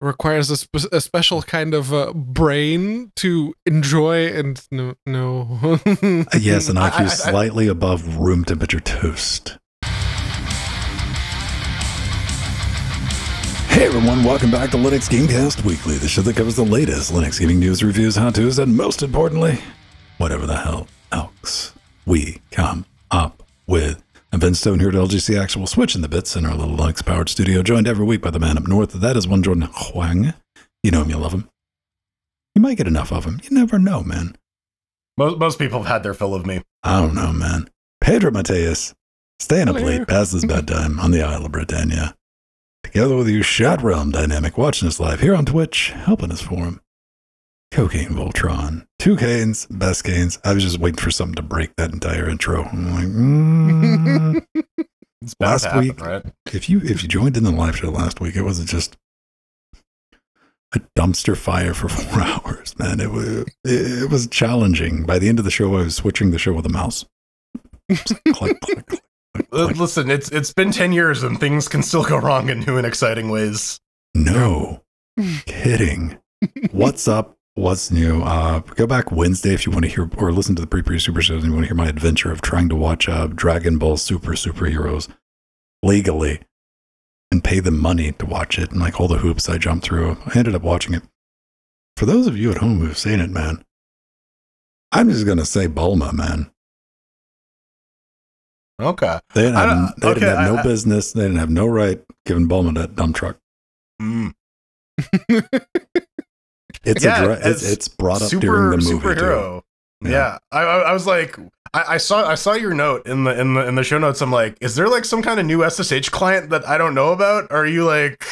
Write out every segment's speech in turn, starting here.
requires a, spe- a special kind of uh, brain to enjoy and no no Uh, yes, an I- IQ I- I- slightly above room temperature toast. Hey everyone, welcome back to Linux Gamecast Weekly, the show that covers the latest Linux gaming news, reviews, how-tos, and most importantly, whatever the hell else we come up with. I'm Venn Stone here at LGC Actual Switch in the bits in our little Linux-powered studio, joined every week by the man up north. That is one Jordan Huang. You know him, you love him. You might get enough of him. You never know, man. Most, most people have had their fill of me. I don't know, man. Pedro Mateus, staying up Hello. late past his bedtime on the Isle of Britannia. Together with you, Shot Realm Dynamic, watching us live here on Twitch, helping us for him. Cocaine Voltron. Two canes, best canes. I was just waiting for something to break that entire intro. I'm like, mm. It's bound Last happen, week- right? if you if you joined in the live show last week, it wasn't just a dumpster fire for four hours, man. It was it, it was challenging. By the end of the show, I was switching the show with a mouse. Click, click, click, click, Uh, click. Listen, it's it's been ten years and things can still go wrong in new and exciting ways. No kidding. What's up? What's new? Uh, go back Wednesday if you want to hear or listen to the pre pre super shows and you want to hear my adventure of trying to watch uh, Dragon Ball Super superheroes legally and pay them money to watch it and like all the hoops I jumped through. I ended up watching it. For those of you at home who've seen it, man, I'm just gonna say Bulma, man. Okay. They didn't have, they didn't okay, have no I- I- business. They didn't have no right giving Bulma that dump truck. Mm. It's Yeah, addre- it's, it's brought up Super during the movie. too. superhero. Yeah. Yeah, I, I I was like, I, I saw I saw your note in the in the in the show notes. I'm like, is there like some kind of new SSH client that I don't know about? Are you like,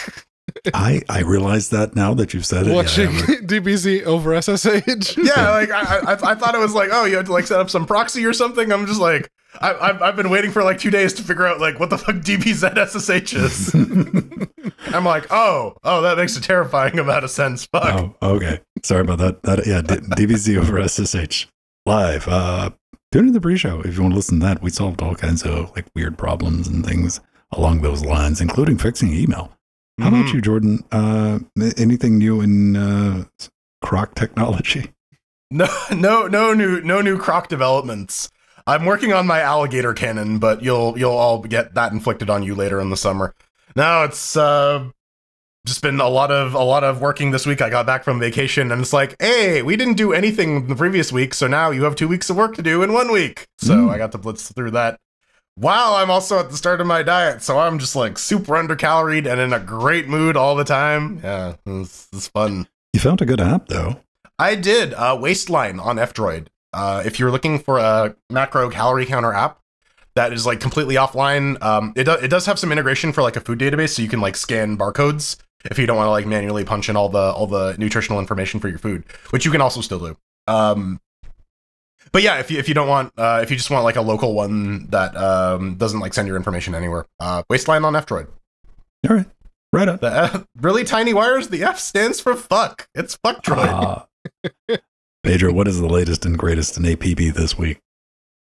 I I realize that now that you've said it. Watching I'm- DBZ over SSH. yeah, like I, I I thought it was like, oh, you had to like set up some proxy or something. I'm just like, I, I've I've been waiting for like two days to figure out like what the fuck DBZ SSH is. I'm like, oh, oh, that makes a terrifying amount of sense. Fuck. oh, okay. Sorry about that. That yeah, D- DBZ over SSH live. Uh, tune in the pre-show if you want to listen to that. We solved all kinds of like weird problems and things along those lines, including fixing email. How about Mhm. you, Jordan? Uh, anything new in uh, croc technology? No, no, no new, no new croc developments. I'm working on my alligator cannon, but you'll you'll all get that inflicted on you later in the summer. No, it's uh, just been a lot of a lot of working this week. I got back from vacation, and it's like, hey, we didn't do anything the previous week, so now you have two weeks of work to do in one week. So Mm. I got to blitz through that. While I'm also at the start of my diet, so I'm just like super undercaloried and in a great mood all the time. Yeah, it's, it's fun. You found a good app though. I did uh, Waistline on F-Droid. Uh, if you're looking for a macro calorie counter app that is like completely offline, um, it, do- it does have some integration for like a food database, so you can like scan barcodes if you don't want to like manually punch in all the all the nutritional information for your food, which you can also still do. Um, but yeah, if you if you don't want uh, if you just want like a local one that um, doesn't like send your information anywhere, uh, Waistline on F-Droid. All right, right up. The F- really tiny wires. The F stands for fuck. It's fuck droid. Ah. Pedro, what is the latest and greatest in APB this week?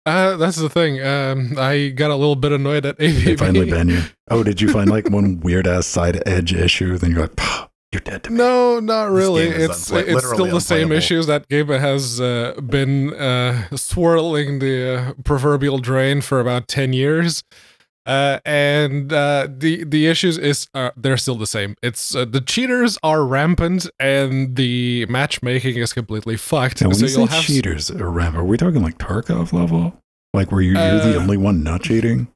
Uh, that's the thing. Um, I got a little bit annoyed at APB. They finally ban you. Oh, did you find like one weird ass side edge issue? Then you're like, "Pah, you're dead to me. No, not really. It's unplay- it's still literally the same issues that game has uh, been uh, swirling the uh, proverbial drain for about ten years, uh, and uh, the the issues is uh, they're still the same. It's uh, the cheaters are rampant, and the matchmaking is completely fucked. Now, when so you you'll say have cheaters, or ramp, are we talking like Tarkov level? Like where you, you're the only one not cheating?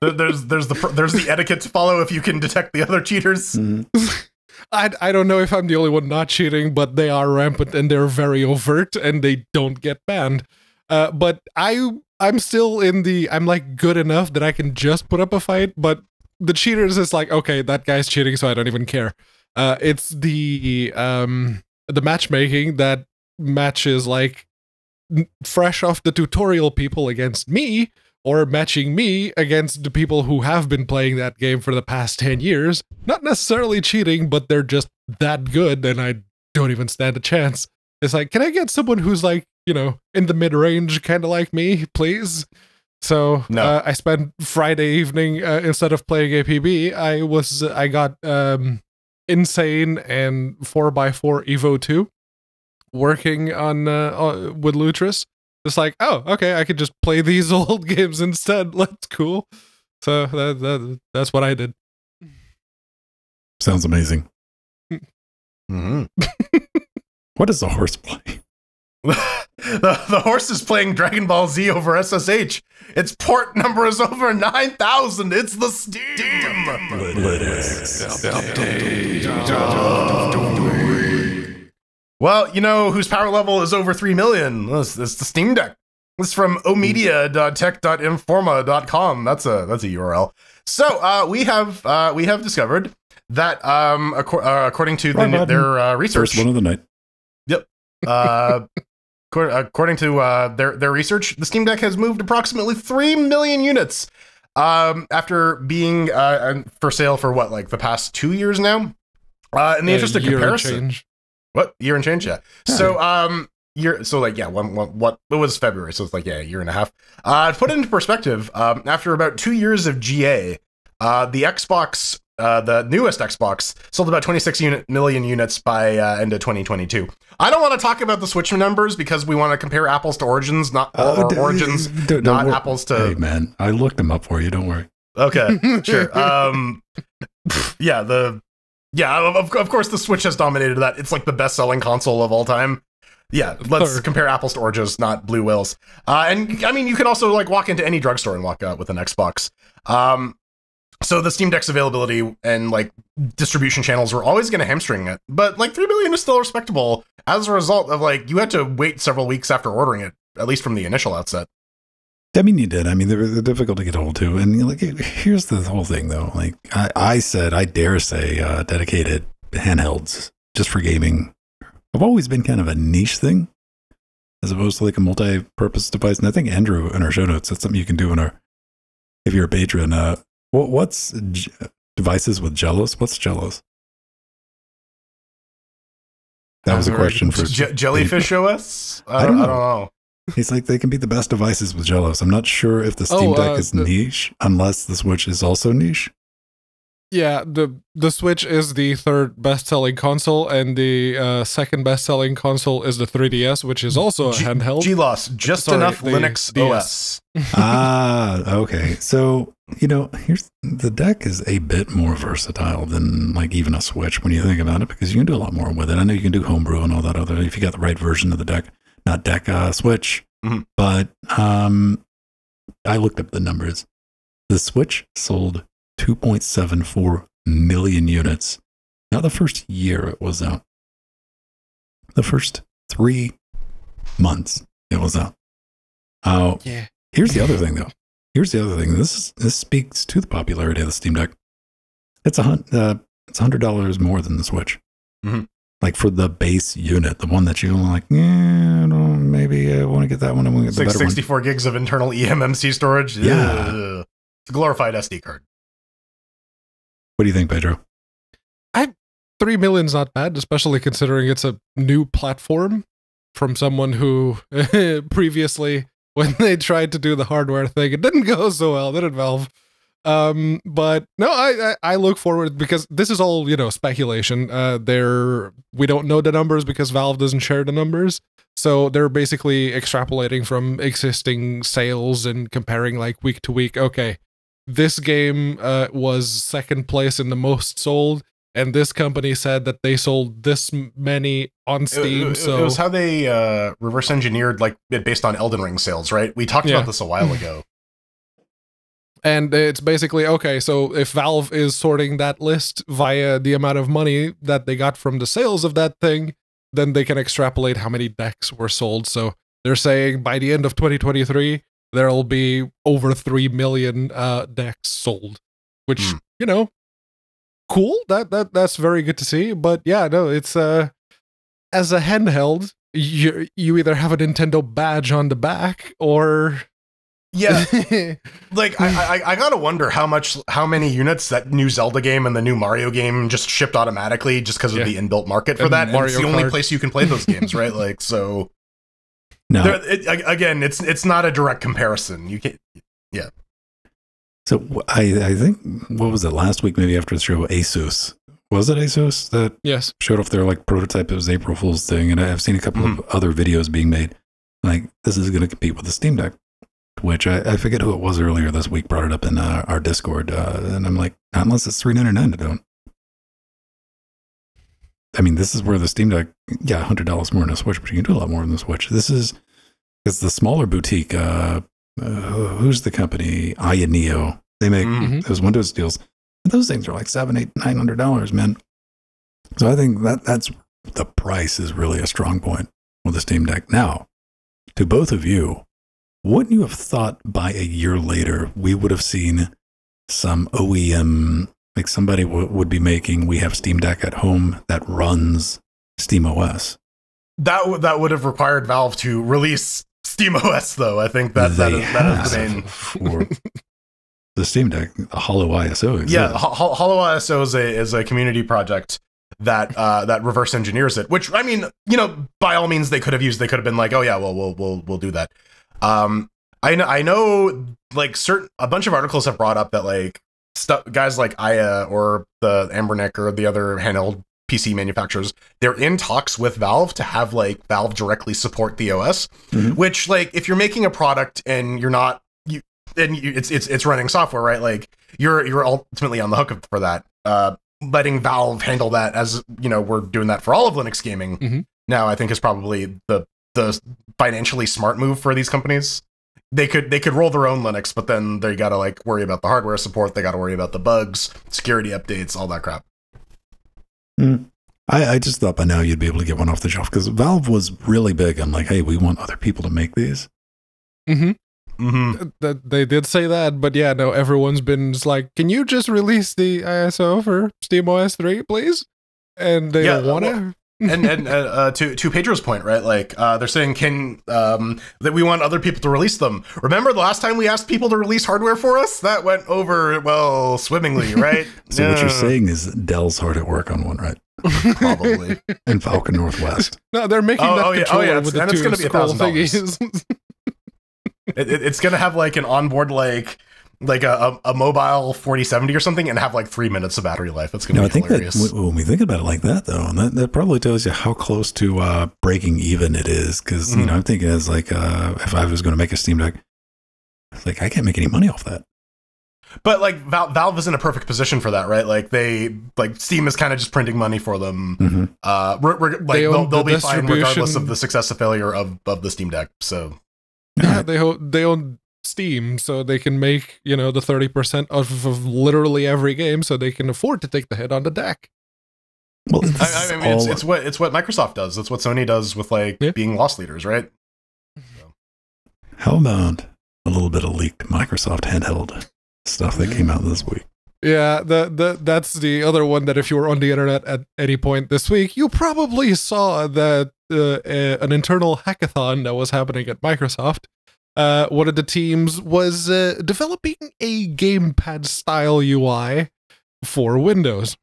There's there's the there's the etiquette to follow if you can detect the other cheaters. Mhm. I, I don't know if I'm the only one not cheating, but they are rampant and they're very overt and they don't get banned. Uh, but I I'm still in the I'm like good enough that I can just put up a fight, but the cheaters is like okay that guy's cheating so I don't even care. Uh, it's the um the matchmaking that matches like fresh off the tutorial people against me or matching me against the people who have been playing that game for the past 10 years. Not necessarily cheating, but they're just that good and I don't even stand a chance. It's like, can I get someone who's like, you know, in the mid range, kind of like me, please? So No. uh, I spent Friday evening uh, instead of playing APB, I was I got um insane and 4x4 Evo 2 working on uh, uh, with Lutris. It's like, oh, okay, I could just play these old games instead. That's cool. So that, that that's what I did. Sounds amazing. hmm What does the horse play? the, the horse is playing Dragon Ball Z over SSH. Its port number is over 9,000. It's the Steam. Well, you know whose power level is over 3 million? This it's the Steam Deck. This is from omdia.tech.informa.com. That's a that's a URL. So uh, we have uh, we have discovered that um, acco- uh, according to the, their uh, research, First one of the night. uh, accor- according to uh, their their research, the Steam Deck has moved approximately three million units um, after being uh, for sale for what like the past two years now. Uh, in the A interest of comparison, change. What year and change? Yeah. Yeah. So um, year so like yeah, one, one what it was February, so it's like yeah, a year and a half. Uh, to put it into perspective, um, after about two years of GA, uh, the Xbox. Uh, the newest Xbox sold about 26 unit, million units by uh, end of 2022. I don't want to talk about the Switch numbers because we want to compare apples to origins, not or, Uh, d- origins, don't- don't apples to. Hey man, I looked them up for you. Don't worry. Okay, sure. Um, yeah, the yeah, of, of course, the Switch has dominated that. It's like the best-selling console of all time. Yeah, let's Third. compare apples to oranges, not blue whales. Uh, and I mean, you can also like walk into any drugstore and walk out with an Xbox. Um, so the Steam Deck's availability and like distribution channels were always going to hamstring it, but like three million is still respectable as a result of like you had to wait several weeks after ordering it, at least from the initial outset. I mean, you did. I mean, they're, they're difficult to get hold to. And like, here's the whole thing, though. Like, I, I said, I dare say, uh, dedicated handhelds just for gaming have always been kind of a niche thing, as opposed to like a multi-purpose device. And I think Andrew in our show notes, that's something you can do in our, if you're a patron. Uh, what, what's J- devices with JELOS? What's JELOS? That was a question for Je- Jellyfish OS? I don't I don't know. He's like, they can be the best devices with JELOS. I'm not sure if the Steam Oh, Deck uh, is the- niche, unless the Switch is also niche. Yeah, the the Switch is the third best selling console, and the uh, second best selling console is the 3DS, which is also a G- handheld. JELOS, just Sorry, enough the Linux DS. OS. ah, okay. So, you know, here's the deck is a bit more versatile than like even a Switch when you think about it, because you can do a lot more with it. I know you can do homebrew and all that other if you got the right version of the deck, not deck uh, Switch. Mhm. But um, I looked up the numbers. The Switch sold 2.74 million units. Not the first year it was out. The first three months it was out. Uh, yeah. Here's the other thing, though. Here's the other thing. This is, this speaks to the popularity of the Steam Deck. It's a hun- uh, it's hundred dollars more than the Switch. Mhm. Like for the base unit, the one that you like, yeah, I don't, maybe I want to get that one. I'm going to get the Six, better one. 64 gigs of internal eMMC storage. Yeah. Ugh. It's a glorified SD card. What do you think, Pedro? I, Three million's not bad, especially considering it's a new platform from someone who previously, when they tried to do the hardware thing, it didn't go so well, did it, Valve? Um, but no, I, I I look forward because this is all you know speculation. Uh, they're we don't know the numbers because Valve doesn't share the numbers, so they're basically extrapolating from existing sales and comparing like week to week. Okay, this game uh, was second place in the most sold and this company said that they sold this many on Steam. it, so it was how they uh, reverse engineered like it based on Elden Ring sales, right? We talked Yeah. about this a while ago. And it's basically okay. So if Valve is sorting that list via the amount of money that they got from the sales of that thing, then they can extrapolate how many decks were sold. So they're saying by the end of 2023 there'll be over three million uh, decks sold, which Hmm. you know, cool. That that that's very good to see. But yeah, no, it's uh as a handheld. You, you either have a Nintendo badge on the back or Yeah, like I, I, I gotta wonder how much, how many units that new Zelda game and the new Mario game just shipped automatically just because of Yeah. the inbuilt market for And that. And it's Mario the only place you can play those games, right? Like so. No. There, it, again, it's it's not a direct comparison. You can't. Yeah. So I, I think what was it last week? Maybe after the show, Asus was it ASUS that Yes. showed off their like prototype. It was April Fool's thing, and I've seen a couple of mm-hmm. other videos being made. Like this is going to compete with the Steam Deck, which I, I forget who it was earlier this week brought it up in uh, our Discord, uh, and I'm like, not unless it's three ninety nine. I don't. I mean, this is where the Steam Deck, yeah, hundred dollars more than a Switch, but you can do a lot more than the Switch. This is it's the smaller boutique. Uh, uh, who's the company? Aya Neo. They make Mm. those Windows deals. And those things are like seven, eight, nine hundred dollars, man. So I think that that's the price is really a strong point with the Steam Deck. Now, to both of you, wouldn't you have thought by a year later we would have seen some OEM, like somebody w- would be making, we have Steam Deck at home that runs Steam OS? That w- that would have required Valve to release Steam OS, though. I think that that is, that is the main. for the Steam Deck, the HoloISO. Exists. Yeah, Ho- Hollow ISO is a is a community project that uh, that reverse engineers it. Which I mean, you know, by all means, they could have used. They could have been like, oh yeah, well, we'll we'll we'll do that. Um, I know, I know, like certain a bunch of articles have brought up that like stuff guys like Aya or the Anbernic or the other handheld PC manufacturers, they're in talks with Valve to have like Valve directly support the OS. Mhm. Which like if you're making a product and you're not you and you, it's it's it's running software, right? Like you're you're ultimately on the hook for that. Uh, letting Valve handle that as you know we're doing that for all of Linux gaming Mhm. now, I think is probably the the financially smart move for these companies. They could they could roll their own Linux, but then they got to like worry about the hardware support. They got to worry about the bugs, security updates, all that crap. I, I just thought by now you'd be able to get one off the shelf because Valve was really big on like, hey, we want other people to make these. Mm-hmm. Mm-hmm. That they did say that, but yeah, no, everyone's been just like, can you just release the ISO for SteamOS 3, please? And they Yeah, don't want to. And and uh, uh, to to Pedro's point, right? Like uh, they're saying, can um, that we want other people to release them. Remember the last time we asked people to release hardware for us? That went over well swimmingly, right? So what you're saying is Dell's hard at work on one, right? probably. And Falcon Northwest. no, they're making Oh, that oh, yeah, oh, yeah, with it's- and the it's two gonna be scroll $1,000. thingies. it, it- it's gonna have like an onboard like like a, a, a mobile 4070 or something and have like three minutes of battery life. It's gonna No, I think that hilarious. w- when we think about it like that, though, that, that probably tells you how close to uh, breaking even it is. Because you Mhm. know, I'm thinking as like uh, if I was going to make a Steam Deck, like I can't make any money off that. but like Val- Valve is in a perfect position for that, right? Like they like Steam is kind of just printing money for them. hmm Uh, re- re- like they they'll, they'll the be fine regardless of the success or failure of of the Steam Deck. So yeah, they ho- they own Steam, so they can make you know the thirty percent of, of literally every game, so they can afford to take the hit on the deck. Well, I, I mean, it's, all- it's what it's what Microsoft does. That's what Sony does with like Yeah. being loss leaders, right? how about a little bit of leaked Microsoft handheld stuff that came out this week? Yeah, the the that's the other one that if you were on the internet at any point this week, you probably saw that uh, uh, an internal hackathon that was happening at Microsoft. Uh, one of the teams was uh, developing a gamepad style UI for Windows,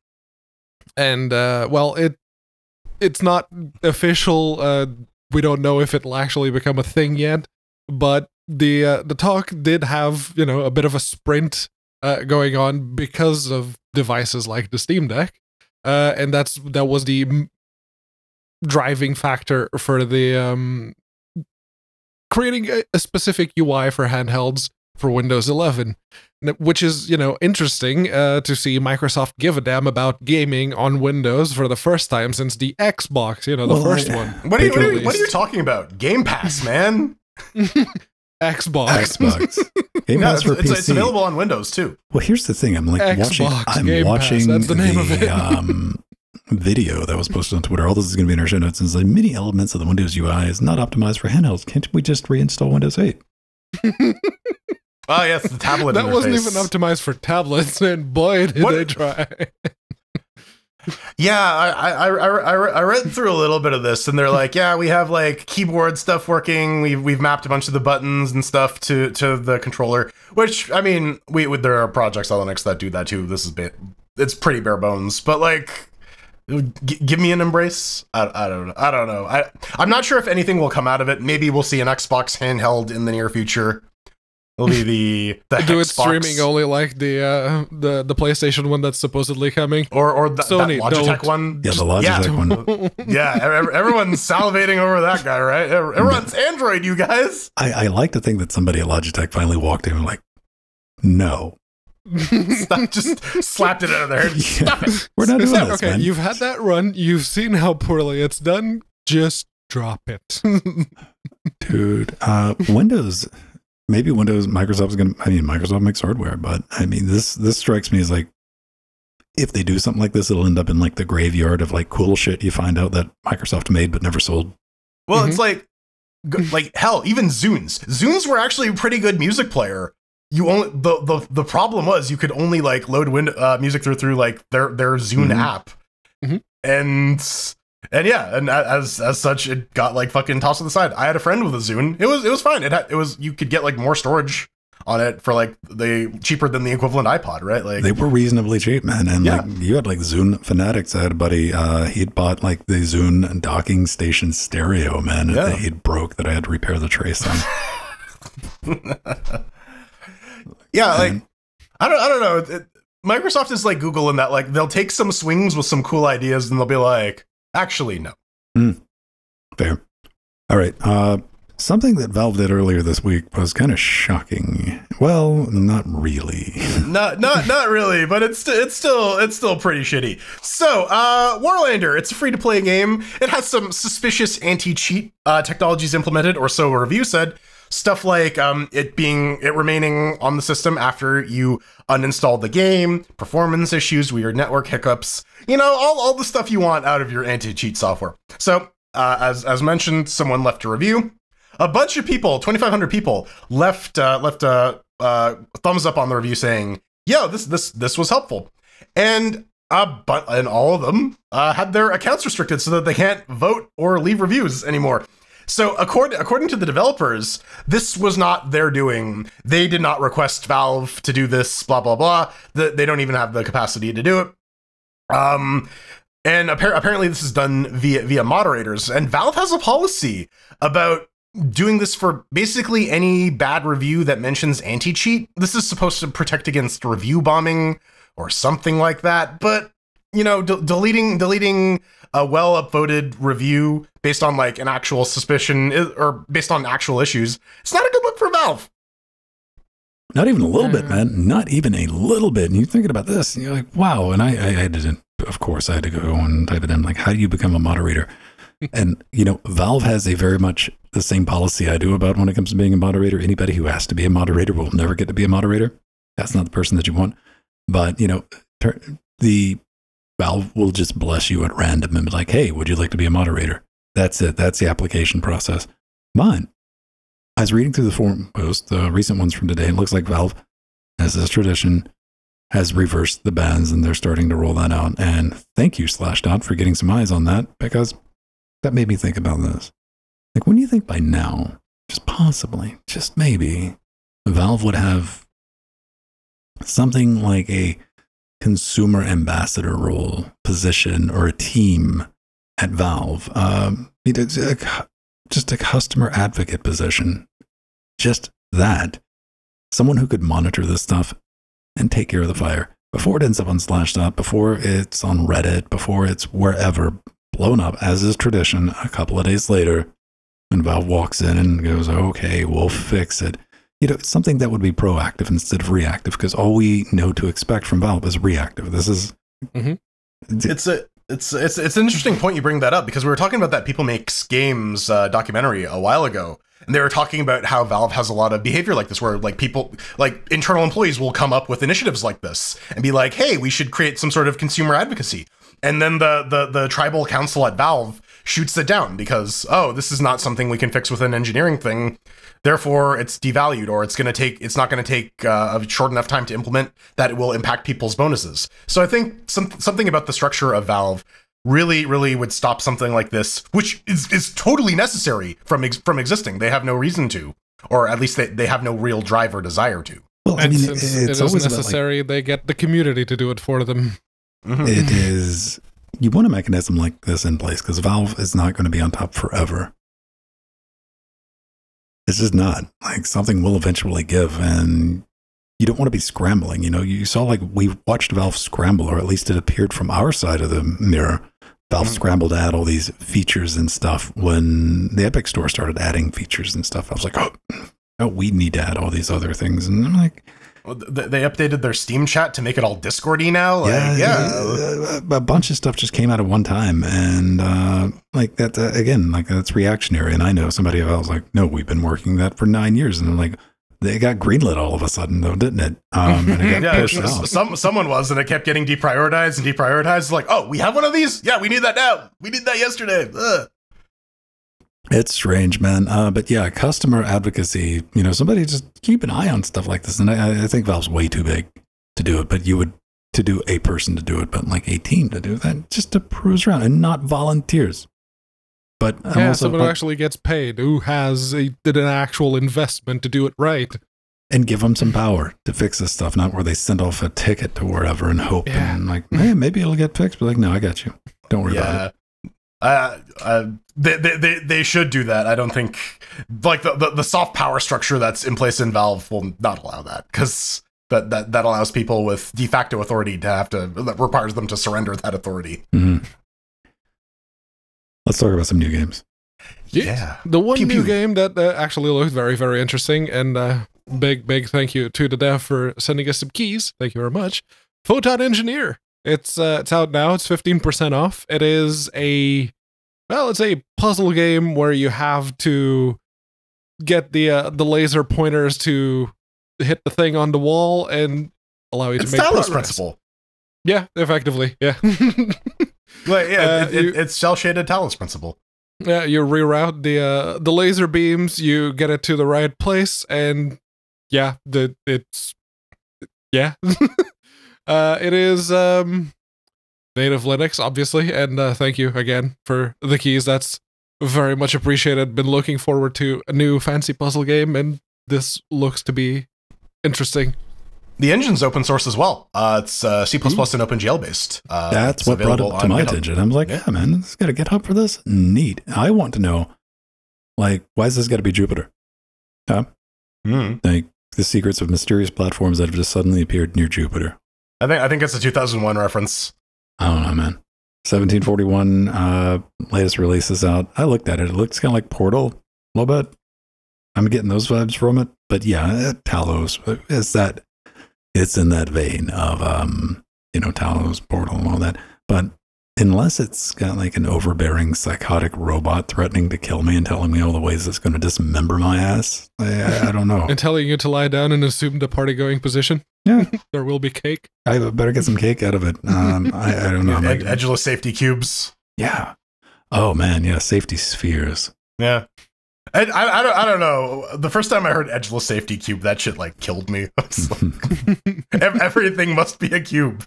and uh, well, it it's not official. Uh, we don't know if it'll actually become a thing yet, but the uh, the talk did have you know a bit of a sprint uh, going on because of devices like the Steam Deck, uh, and that's that was the driving factor for the um, creating a, a specific UI for handhelds for Windows 11, which is you know interesting uh, to see Microsoft give a damn about gaming on Windows for the first time since the Xbox, you know, the Well, first I- one. What are, you, what, are you, what are you talking about? Game Pass, man. Xbox. Xbox. Game No, Pass it's, for it's, PC. it's available on Windows too. Well, here's the thing. I'm like watching. I'm Game Pass, watching that's the name of it. um, video that was posted on Twitter. All this is going to be in our show notes. And it's like many elements of the Windows UI is not optimized for handhelds. Can't we just reinstall Windows 8? Oh yes, the tablet. that wasn't even optimized for tablets, and boy did What- they try. Yeah, I, I, I, I, I read through a little bit of this, and they're like, yeah, we have like keyboard stuff working. We've we've mapped a bunch of the buttons and stuff to to the controller. Which I mean, we there are projects on Linux that do that too. This is bit, it's pretty bare bones, but like. G- give me an embrace. I, I don't know. I don't know. I I'm not sure if anything will come out of it. Maybe we'll see an Xbox handheld in the near future. It'll be the the Do it streaming only like the uh, the the PlayStation one that's supposedly coming. or or the, Sony, that Logitech don't. one. Yeah, the Yeah. Logitech one. yeah, ev- everyone's salivating over that guy, right? Everyone's Android, you guys. I, I like to think that somebody at Logitech finally walked in and like, no, Stop, just slapped it out of their head. Stop it. we're not doing So, this, okay, man. you've had that run. You've seen how poorly it's done. Just drop it. Dude, uh, Windows, maybe Windows, Microsoft's gonna. I mean, Microsoft makes hardware, but I mean, this this strikes me as like, if they do something like this, it'll end up in like the graveyard of like cool shit you find out that Microsoft made but never sold. Well, Mhm. it's like, like hell. Even Zunes. Zunes were actually a pretty good music player. You only the the the problem was you could only like load win, uh, music through through like their their Zune Mhm. app, Mhm. and and yeah, and as as such, it got like fucking tossed to the side. I had a friend with a Zune. It was it was fine. It had it was you could get like more storage on it for like the cheaper than the equivalent iPod, right? Like They were reasonably cheap, man. And Yeah. like you had like Zune fanatics. I had a buddy, uh, he'd bought like the Zune docking station stereo, man. Yeah. that He'd broke that I had to repair the trace on. yeah, like I don't I don't know. It- Microsoft is like Google in that like they'll take some swings with some cool ideas and they'll be like, actually no. Fair. All right. Uh, something that Valve did earlier this week was kind of shocking. Well, not really. not not not really, but it's it's still it's still pretty shitty. So, uh, Warlander, it's a free to play game. It has some suspicious anti cheat uh, technologies implemented, or so a review said. Stuff like um, it being it remaining on the system after you uninstalled the game, performance issues, weird network hiccups, you know, all, all the stuff you want out of your anti cheat software. So, uh, as as mentioned, someone left a review. A bunch of people, twenty five hundred people, left uh, left a uh, thumbs up on the review saying, "Yo, this this this was helpful," and uh, but and all of them uh, had their accounts restricted so that they can't vote or leave reviews anymore. So according according to the developers, this was not their doing. They did not request Valve to do this. Blah blah blah. The, they don't even have the capacity to do it. Um, and appar- apparently this is done via via moderators. And Valve has a policy about doing this for basically any bad review that mentions anti cheat. This is supposed to protect against review bombing or something like that. But you know, de- deleting deleting a well upvoted review based on like an actual suspicion or based on actual issues, it's not a good look for Valve. Not even a little bit, hmm. man. Not even a little bit. And you're thinking about this, and you're like, wow. And I, I, I didn't, of course, I had to go and type it in, like, how do you become a moderator? and, you know, Valve has a very much the same policy I do about when it comes to being a moderator. Anybody who has to be a moderator will never get to be a moderator. That's not the person that you want. But, you know, ter- the Valve will just bless you at random and be like, hey, would you like to be a moderator? That's it. That's the application process. Mine. I was reading through the forum post, the recent ones from today. It looks like Valve, as is tradition, has reversed the bans and they're starting to roll that out. And thank you, Slashdot, for getting some eyes on that because that made me think about this. Like, when do you think by now, just possibly, just maybe, Valve would have something like a consumer ambassador role, position, or a team at Valve? Um, just a customer advocate position. Just that. Someone who could monitor this stuff and take care of the fire before it ends up on Slashdot, before it's on Reddit, before it's wherever blown up, as is tradition, a couple of days later, when Valve walks in and goes, okay, we'll fix it. You know, it's something that would be proactive instead of reactive because all we know to expect from Valve is reactive. This is. Mhm. It's a it's it's it's an interesting point you bring that up because we were talking about that People Makes Games uh, documentary a while ago, and they were talking about how Valve has a lot of behavior like this, where like people like internal employees will come up with initiatives like this and be like, "Hey, we should create some sort of consumer advocacy," and then the the the tribal council at Valve shoots it down because oh, this is not something we can fix with an engineering thing. Therefore, it's devalued, or it's going to take. It's not going to take uh, a short enough time to implement that it will impact people's bonuses. So I think some, something about the structure of Valve really, really would stop something like this, which is, is totally necessary from ex- from existing. They have no reason to, or at least they, they have no real drive or desire to. Well, I mean, since it's, it is always about like, necessary, they get the community to do it for them. Mhm. it is you want a mechanism like this in place because Valve is not going to be on top forever. It's just not like something will eventually give, and you don't want to be scrambling. You know, you saw like we watched Valve scramble, or at least it appeared from our side of the mirror. Valve Mhm. scrambled to add all these features and stuff when the Epic Store started adding features and stuff. I was like, oh, oh, we need to add all these other things, and I'm like, They updated their Steam chat to make it all Discordy now. Like, yeah, yeah. a, bunch of stuff just came out at one time, and uh, like that uh, again, like that's reactionary. And I know somebody else like, no, we've been working that for nine years, and I'm like, they got greenlit all of a sudden, though, didn't it? Um, and it Yeah, some someone was, and it kept getting deprioritized and deprioritized. Like, oh, we have one of these. Yeah, we need that now. We need that yesterday. Ugh. It's strange, man. Uh, but yeah, customer advocacy. You know, somebody just keep an eye on stuff like this, and I, I think Valve's way too big to do it. But you would to do a person to do it, but like a team to do that, just to cruise around and not volunteers. But I'm yeah, also someone who actually gets paid, who has a, did an actual investment to do it right. and give them some power to fix this stuff, not where they send off a ticket to wherever and hope Yeah. and like, hey, maybe it'll get fixed. But like, no, I got you. Don't worry about it. Yeah. Uh, uh, they, they, they, they should do that. I don't think like the, the, the soft power structure that's in place in Valve will not allow that because that, that, that allows people with de facto authority to have to, that requires them to surrender that authority. Mhm. Let's talk about some new games. Yeah. The one Pew, new pew. game that uh, actually looked very, very interesting, and uh, big, big thank you to the dev for sending us some keys. Thank you very much. Photon Engineer. It's uh, it's out now. It's fifteen percent off. It is a well, it's a puzzle game where you have to get the uh, the laser pointers to hit the thing on the wall and allow you It's to make Talos progress. principle. Yeah, effectively. Yeah. Yeah, Uh, it, it- you- it's cell shaded Talos principle. Yeah, you reroute the uh, the laser beams, you get it to the right place, and yeah, the it's yeah. uh, it is um, native Linux, obviously, and uh, thank you again for the keys. That's very much appreciated. Been looking forward to a new fancy puzzle game, and this looks to be interesting. The engine's open source as well. Uh, it's uh, C++ Hmm. and OpenGL based. Uh, That's what brought it to my GitHub. attention. I was like, Yeah. yeah, man, this got a GitHub for this. Neat. I want to know, like, why is this got to be Jupiter? Hmm. Like the secrets of mysterious platforms that have just suddenly appeared near Jupiter. I think I think it's a 2001 reference. I don't know, man. 1741 uh, latest release is out. I looked at it. It looks kind of like Portal a little bit. I'm getting those vibes from it. But yeah, uh, Talos is that. It's in that vein of um, you know, Talos, Portal, and all that. But unless it's got like an overbearing psychotic robot threatening to kill me and telling me all the ways it's going to dismember my ass, I, I, I don't know. And telling you to lie down and assume the party going position. Yeah. there will be cake. I better get some cake out of it. Um, I, I don't know. I'm Ed- like- edgeless safety cubes. yeah. Oh man, yeah. Safety spheres. Yeah. I, I, I, don't, I don't know. The first time I heard edgeless safety cube, that shit like killed me. Like, everything must be a cube.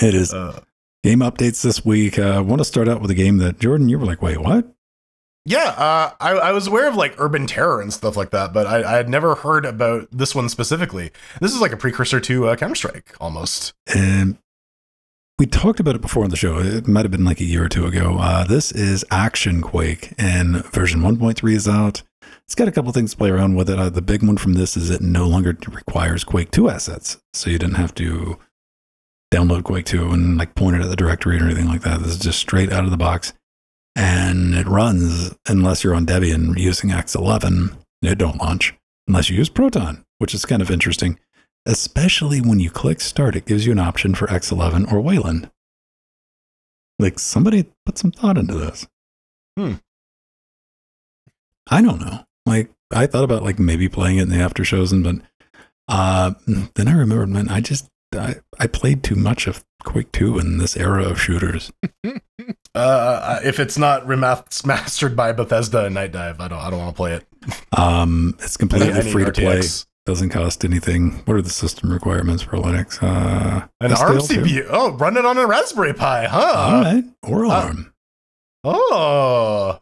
It is Uh, game updates this week. I uh, want to start out with a game that Jordan, you were like, wait, what? Yeah, uh, I, I was aware of like urban terror and stuff like that, but I, I had never heard about this one specifically. This is like a precursor to uh, Counter Strike almost. And we talked about it before on the show. It might have been like a year or two ago. Uh, this is Action Quake, and version 1.3 is out. It's got a couple things to play around with it. Uh, the big one from this is it no longer requires Quake 2 assets, so you didn't have to download Quake 2 and like point it at the directory or anything like that. This is just straight out of the box, and it runs unless you're on Debian using X11. It don't launch unless you use Proton, which is kind of interesting especially when you click start, it gives you an option for X11 or Wayland. Like somebody put some thought into this. Hmm. I don't know. Like I thought about like maybe playing it in the after shows, and but uh, then I remembered, man, I just I, I played too much of Quake 2 in this era of shooters. Uh, if it's not remastered by Bethesda and Nightdive, I don't I don't want to play it. Um, it's completely need- I need free to play. Doesn't cost anything. What are the system requirements for Linux? Uh, An ARM SDL2? CPU. Oh, run it on a Raspberry Pi, huh? All right, or uh, ARM. Oh,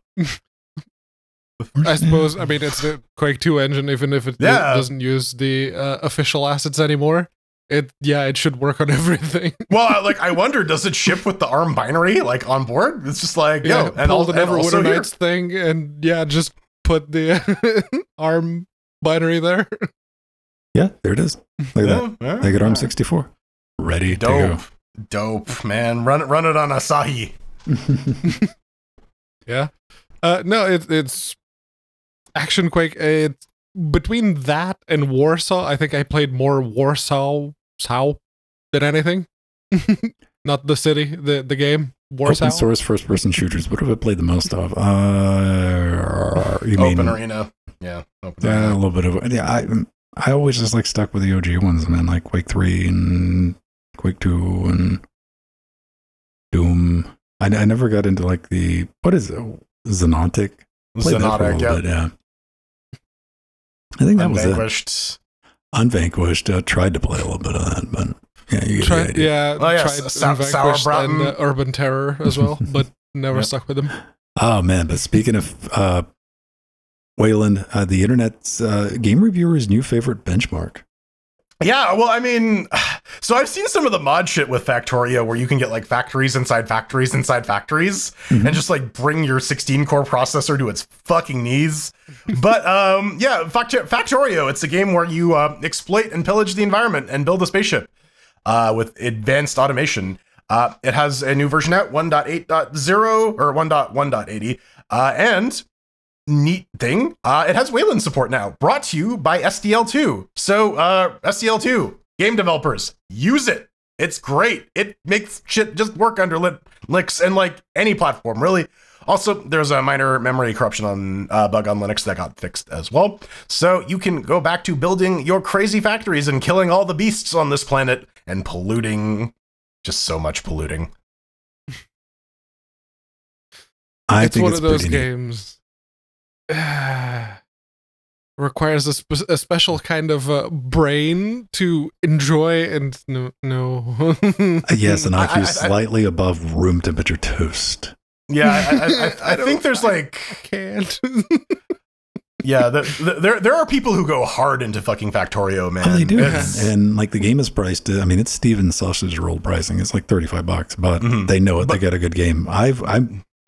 I suppose. I mean, it's the Quake Two engine, even if it Yeah. doesn't use the uh, official assets anymore. It yeah, it should work on everything. well, like I wonder, does it ship with the ARM binary like on board? It's just like yeah, yo, and, all, the and also Neverwinter. Nights thing, and yeah, just put the ARM binary there. Yeah, there it is. Look at that. Yeah, They get. ARM 64. Ready Dope. Dope, man. Run it run it on Asahi. Yeah. Uh, no, it, it's Action Quake. It's between that and Warsow. I think I played more Warsow Sao than anything. Not the city, the the game Warsow. Open source first person shooters. What have I played the most of? Uh, you mean Open arena. Yeah. Open Yeah, a little bit of yeah. I I always just like stuck with the OG ones, man. Like Quake Three and Quake Two and Doom. I, I never got into like the what is it? Xonotic. Played that for a Xonotic, little yeah. bit, yeah. I think that was it. Unvanquished. Unvanquished. Uh, tried to play a little bit of that, but yeah, you get the Tried, idea. yeah, Oh, yeah, tried Sou- Vanquished Sauerbraten. and uh, Urban Terror as well, but never Yep. stuck with them. Oh man, but speaking of uh, Wayland, uh, the internet's uh, game reviewer's new favorite benchmark. Yeah, well, I mean, so I've seen some of the mod shit with Factorio where you can get like factories inside factories inside factories Mhm. and just like bring your 16 core processor to its fucking knees. but um, yeah, Fact- Factorio, it's a game where you uh, exploit and pillage the environment and build a spaceship uh, with advanced automation. Uh, it has a new version out, 1.8.0 or 1.1.80, uh, and neat thing, uh, it has Wayland support now, brought to you by SDL2. So, uh, SDL2, game developers, use it. It's great. It makes shit just work under Linux and like any platform, really. Also, there's a minor memory corruption on uh, bug on Linux that got fixed as well. So you can go back to building your crazy factories and killing all the beasts on this planet and polluting, just so much polluting. I it's think one it's of those games. neat. Games. requires a, spe- a special kind of uh, brain to enjoy and no no Uh, Yes, an IQ I- I- slightly above room temperature toast. Yeah, I, I, I, I, I think there's like can't Yeah, the, the, there there are people who go hard into fucking Factorio, man. Oh, they do, It's- and like the game is priced. I mean, it's Steven sausage roll pricing. It's like thirty five bucks, but Mhm. they know it. they But- get a good game. I've I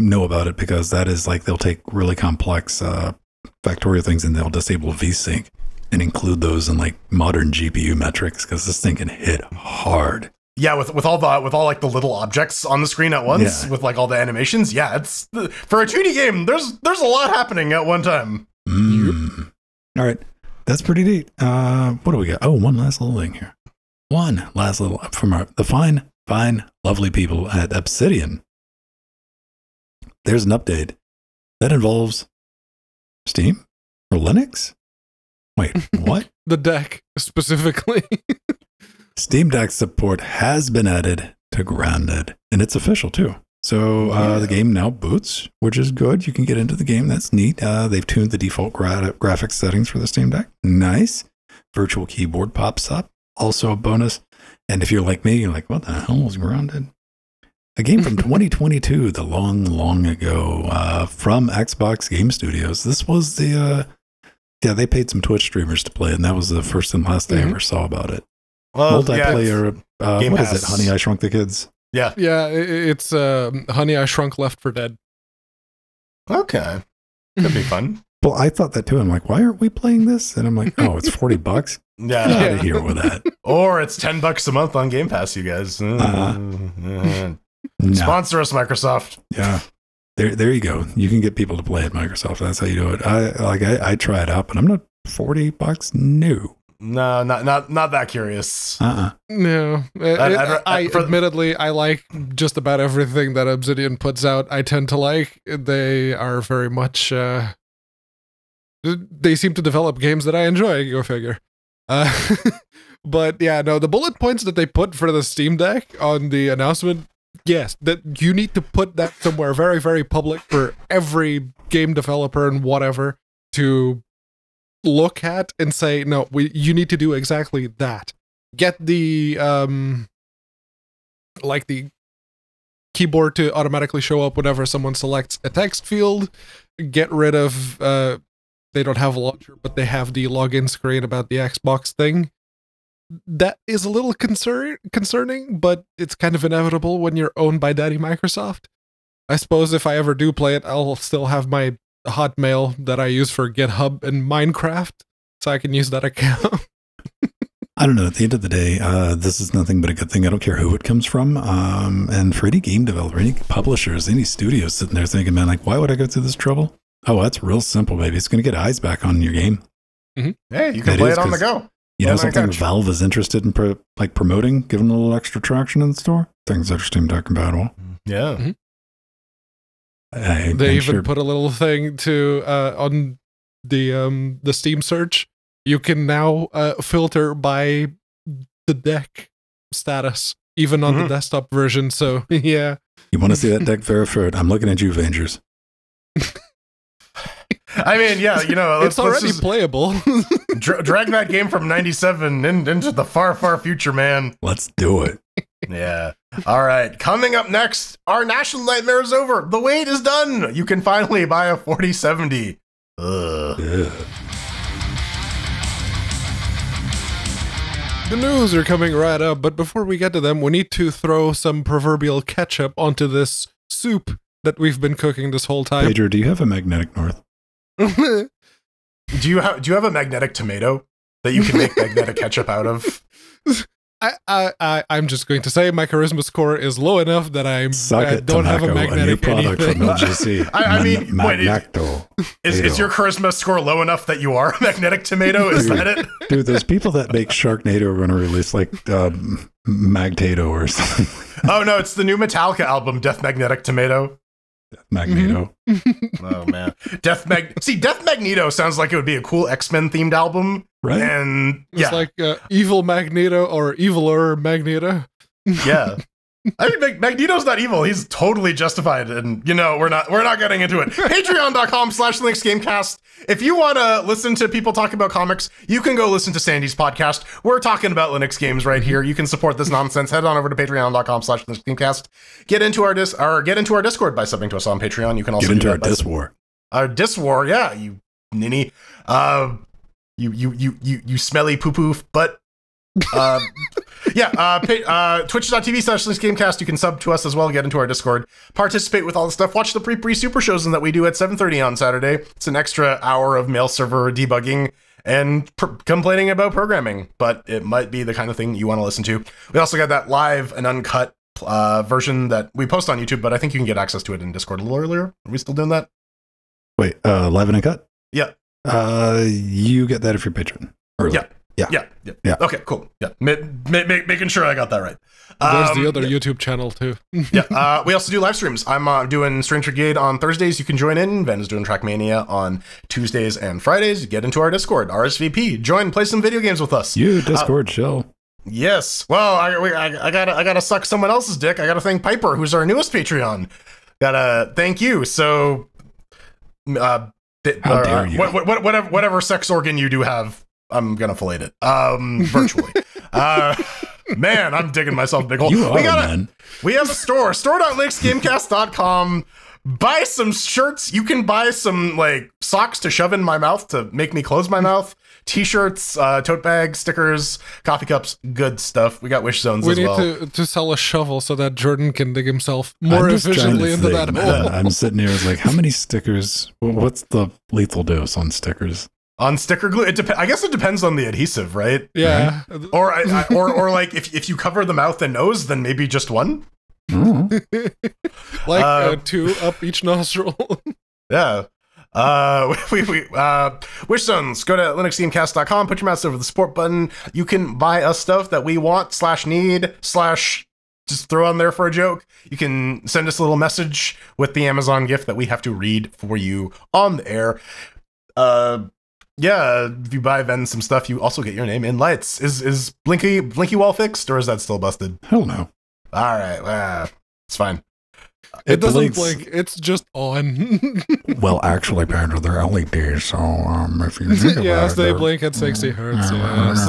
know about it because that is like they'll take really complex uh, Factorio things and they'll disable VSync and include those in like modern GPU metrics because this thing can hit hard. yeah, with with all the with all like the little objects on the screen at once, Yeah. with like all the animations. Yeah, it's for a 2D game. There's there's a lot happening at one time. Mm. All right, that's pretty neat. Uh, what do we got? Oh, one last little thing here. One last little from our the fine, fine, lovely people at Obsidian. There's an update that involves Steam or Linux. Wait, what? the deck specifically. Steam Deck support has been added to Grounded, and it's official too. So uh, the game now boots, which is good. You can get into the game. That's neat. Uh, they've tuned the default gra- graphics settings for the Steam Deck. Nice. Virtual keyboard pops up. Also a bonus. And if you're like me, you're like, what the hell is Grounded? A game from 2022, the long, long ago, uh, from Xbox Game Studios. This was the, uh, yeah, they paid some Twitch streamers to play, and that was the first and last I Mhm. ever saw about it Well, yeah, multiplayer. uh, Game what is Pass. it? Honey, I Shrunk the Kids. yeah. yeah, i- i- it's um, Honey I Shrunk Left for Dead. Okay, could be fun. Well, I thought that too. I'm like, why aren't we playing this? And I'm like, oh, it's forty bucks. Get Yeah. out of here with that. Or it's ten bucks a month on Game Pass, you guys. Uh-huh. Uh, No. Sponsor us, Microsoft. Yeah. There, there you go. You can get people to play at Microsoft. That's how you do it. I like. I, I try it out, but I'm not forty bucks. new. No, not not not that curious. Uh. uh No, Uh, I'd- I'd- I for- admittedly I like just about everything that Obsidian puts out. I tend to like. They are very much. Uh, they seem to develop games that I enjoy. Go figure. Uh, but yeah, no, the bullet points that they put for the Steam Deck on the announcement. Yes, that you need to put that somewhere very, very public for every game developer and whatever to look at and say, no, we you need to do exactly that. Get the um like the keyboard to automatically show up whenever someone selects a text field. Get rid of uh they don't have a launcher but they have the login screen about the xbox thing that is a little concern concerning but it's kind of inevitable when you're owned by daddy microsoft i suppose if i ever do play it i'll still have my Hotmail that I use for GitHub and Minecraft, so I can use that account. I don't know. At the end of the day, uh, this is nothing but a good thing. I don't care who it comes from. Um, and for any game developer, any publishers, any studios sitting there thinking, man, like, why would I go through this trouble? Oh, that's real simple, baby. It's going to get eyes back on your game. Hey, you can It play is, it on the go. You know my something gosh. Valve is interested in pro- like promoting, giving a little extra traction in the store? Things that are Steam Deck compatible. Yeah. I, they I'm even sure put a little thing to uh, on the um the Steam search. You can now uh, filter by the deck status, even on Mhm. the desktop version. So yeah, you want to see that deck verified. I'm looking at you, Avengers. I mean, yeah, you know, let's, it's already let's playable. dra- drag that game from 97 in, into the far, far future, man. Let's do it. Yeah. All right. Coming up next, our national nightmare is over. The wait is done. You can finally buy a 4070. Ugh. Ugh. The news are coming right up, but before we get to them, we need to throw some proverbial ketchup onto this soup that we've been cooking this whole time. Pedro, do you have a magnetic north? Do you have do you have a magnetic tomato that you can make magnetic ketchup out of? I, I, I, I'm just going to say my charisma score is low enough that I Suck it, don't have a Tobacco, a magnetic product anything. from LGC. I- I mean, wait, it- Magnacto. Is, is your charisma score low enough that you are a magnetic tomato? Is that it? Dude, those people that make Sharknado are going to release like um, Magtato or something. Oh no, it's the new Metallica album, Death Magnetic Tomato. Magneto. Oh man, Death Mag. See, Death Magneto sounds like it would be a cool X Men themed album, Right? and It's yeah, like uh, evil Magneto or eviler Magneto. yeah. I mean, Mag- Magneto's not evil. He's totally justified, and you know we're not we're not getting into it. Patreon.com/slash Linux Gamecast. If you want to listen to people talk about comics, you can go listen to Sandy's podcast. We're talking about Linux games right here. You can support this nonsense. Head on over to Patreon.com/slash Linux Gamecast. Get into our dis or get into our Discord by subbing to us on Patreon. You can also Get into our Dis War. uh, Dis War, yeah, you ninny. Uh, you you you you you smelly poo poo. But uh, yeah, uh, pay, uh, Twitch.tv slash Gamecast. You can sub to us as well. Get into our Discord. Participate with all the stuff. Watch the pre pre super shows that we do at 7:30 on Saturday. It's an extra hour of mail server debugging and pr- complaining about programming, but it might be the kind of thing you want to listen to. We also got that live and uncut uh, version that we post on YouTube, but I think you can get access to it in Discord a little earlier. Are we still doing that? Wait, uh, live and cut? Yeah. Uh, you get that if you're a patron. Early. Yeah. Yeah. Yeah. Yeah. Yeah. Okay, cool. Yeah. Ma- ma- ma- making sure I got that right. There's Um, the other yeah. YouTube channel too. yeah. Uh, we also do live streams. I'm uh, doing Strange Brigade on Thursdays. You can join in. Venn is doing Trackmania on Tuesdays and Fridays. Get into our Discord, RSVP. Join, play some video games with us. You Discord chill. Yes. Well, I, we- I, I gotta I gotta suck someone else's dick. I gotta thank Piper, who's our newest Patreon. Gotta thank you. So, uh, How uh, dare you. What, what, whatever whatever sex organ you do have, I'm gonna fillet it. Um, virtually. uh, man, I'm digging myself a big hole. You we got a, man. we have a store, store.linuxgamecast.com. Buy some shirts. You can buy some like socks to shove in my mouth to make me close my mouth. T-shirts, uh, tote bags, stickers, coffee cups, good stuff. We got wish zones we as need well. to, to sell a shovel so that Jordan can dig himself more I'm just trying to efficiently into think, that hole. I'm sitting here like, how many stickers? What's the lethal dose on stickers? On sticker glue, it dep- I guess it depends on the adhesive, right? Yeah. Or, I, I, or, or like if, if you cover the mouth and nose, then maybe just one. Oh, like uh, Uh, two up each nostril. Yeah. Uh, we, we, uh, Wish Zones, go to linuxgamecast.com, put your mouse over the support button. You can buy us stuff that we want, slash need, slash just throw on there for a joke. You can send us a little message with the Amazon gift that we have to read for you on the air. Uh, yeah, if you buy Venn some stuff, you also get your name in lights. Is is Blinky Blinky Wall fixed or is that still busted? hell no. All right, uh, it's fine. It doesn't blinks- blink. It's just on. Well, actually, Pedro, they're LEDs, so um, if you think about yes, it, they they're- blink at 60 hertz. Yes.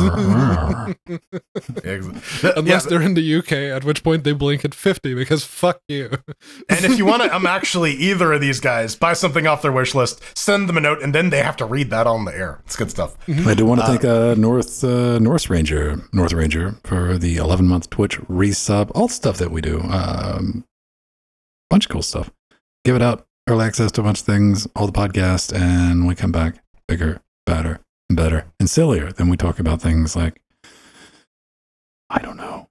Unless Yeah, they're in the UK, at which point they blink at 50 because fuck you. And if you want to, I'm actually either of these guys. Buy something off their wish list, send them a note, and then they have to read that on the air. It's good stuff. I do want to thank uh, North uh, North Ranger North Ranger for the 11 month Twitch resub, all the stuff that we do, um, bunch of cool stuff. Give it up, early access to a bunch of things, all the podcasts, and we come back bigger, better, and better, and sillier. Then we talk about things like, I don't know,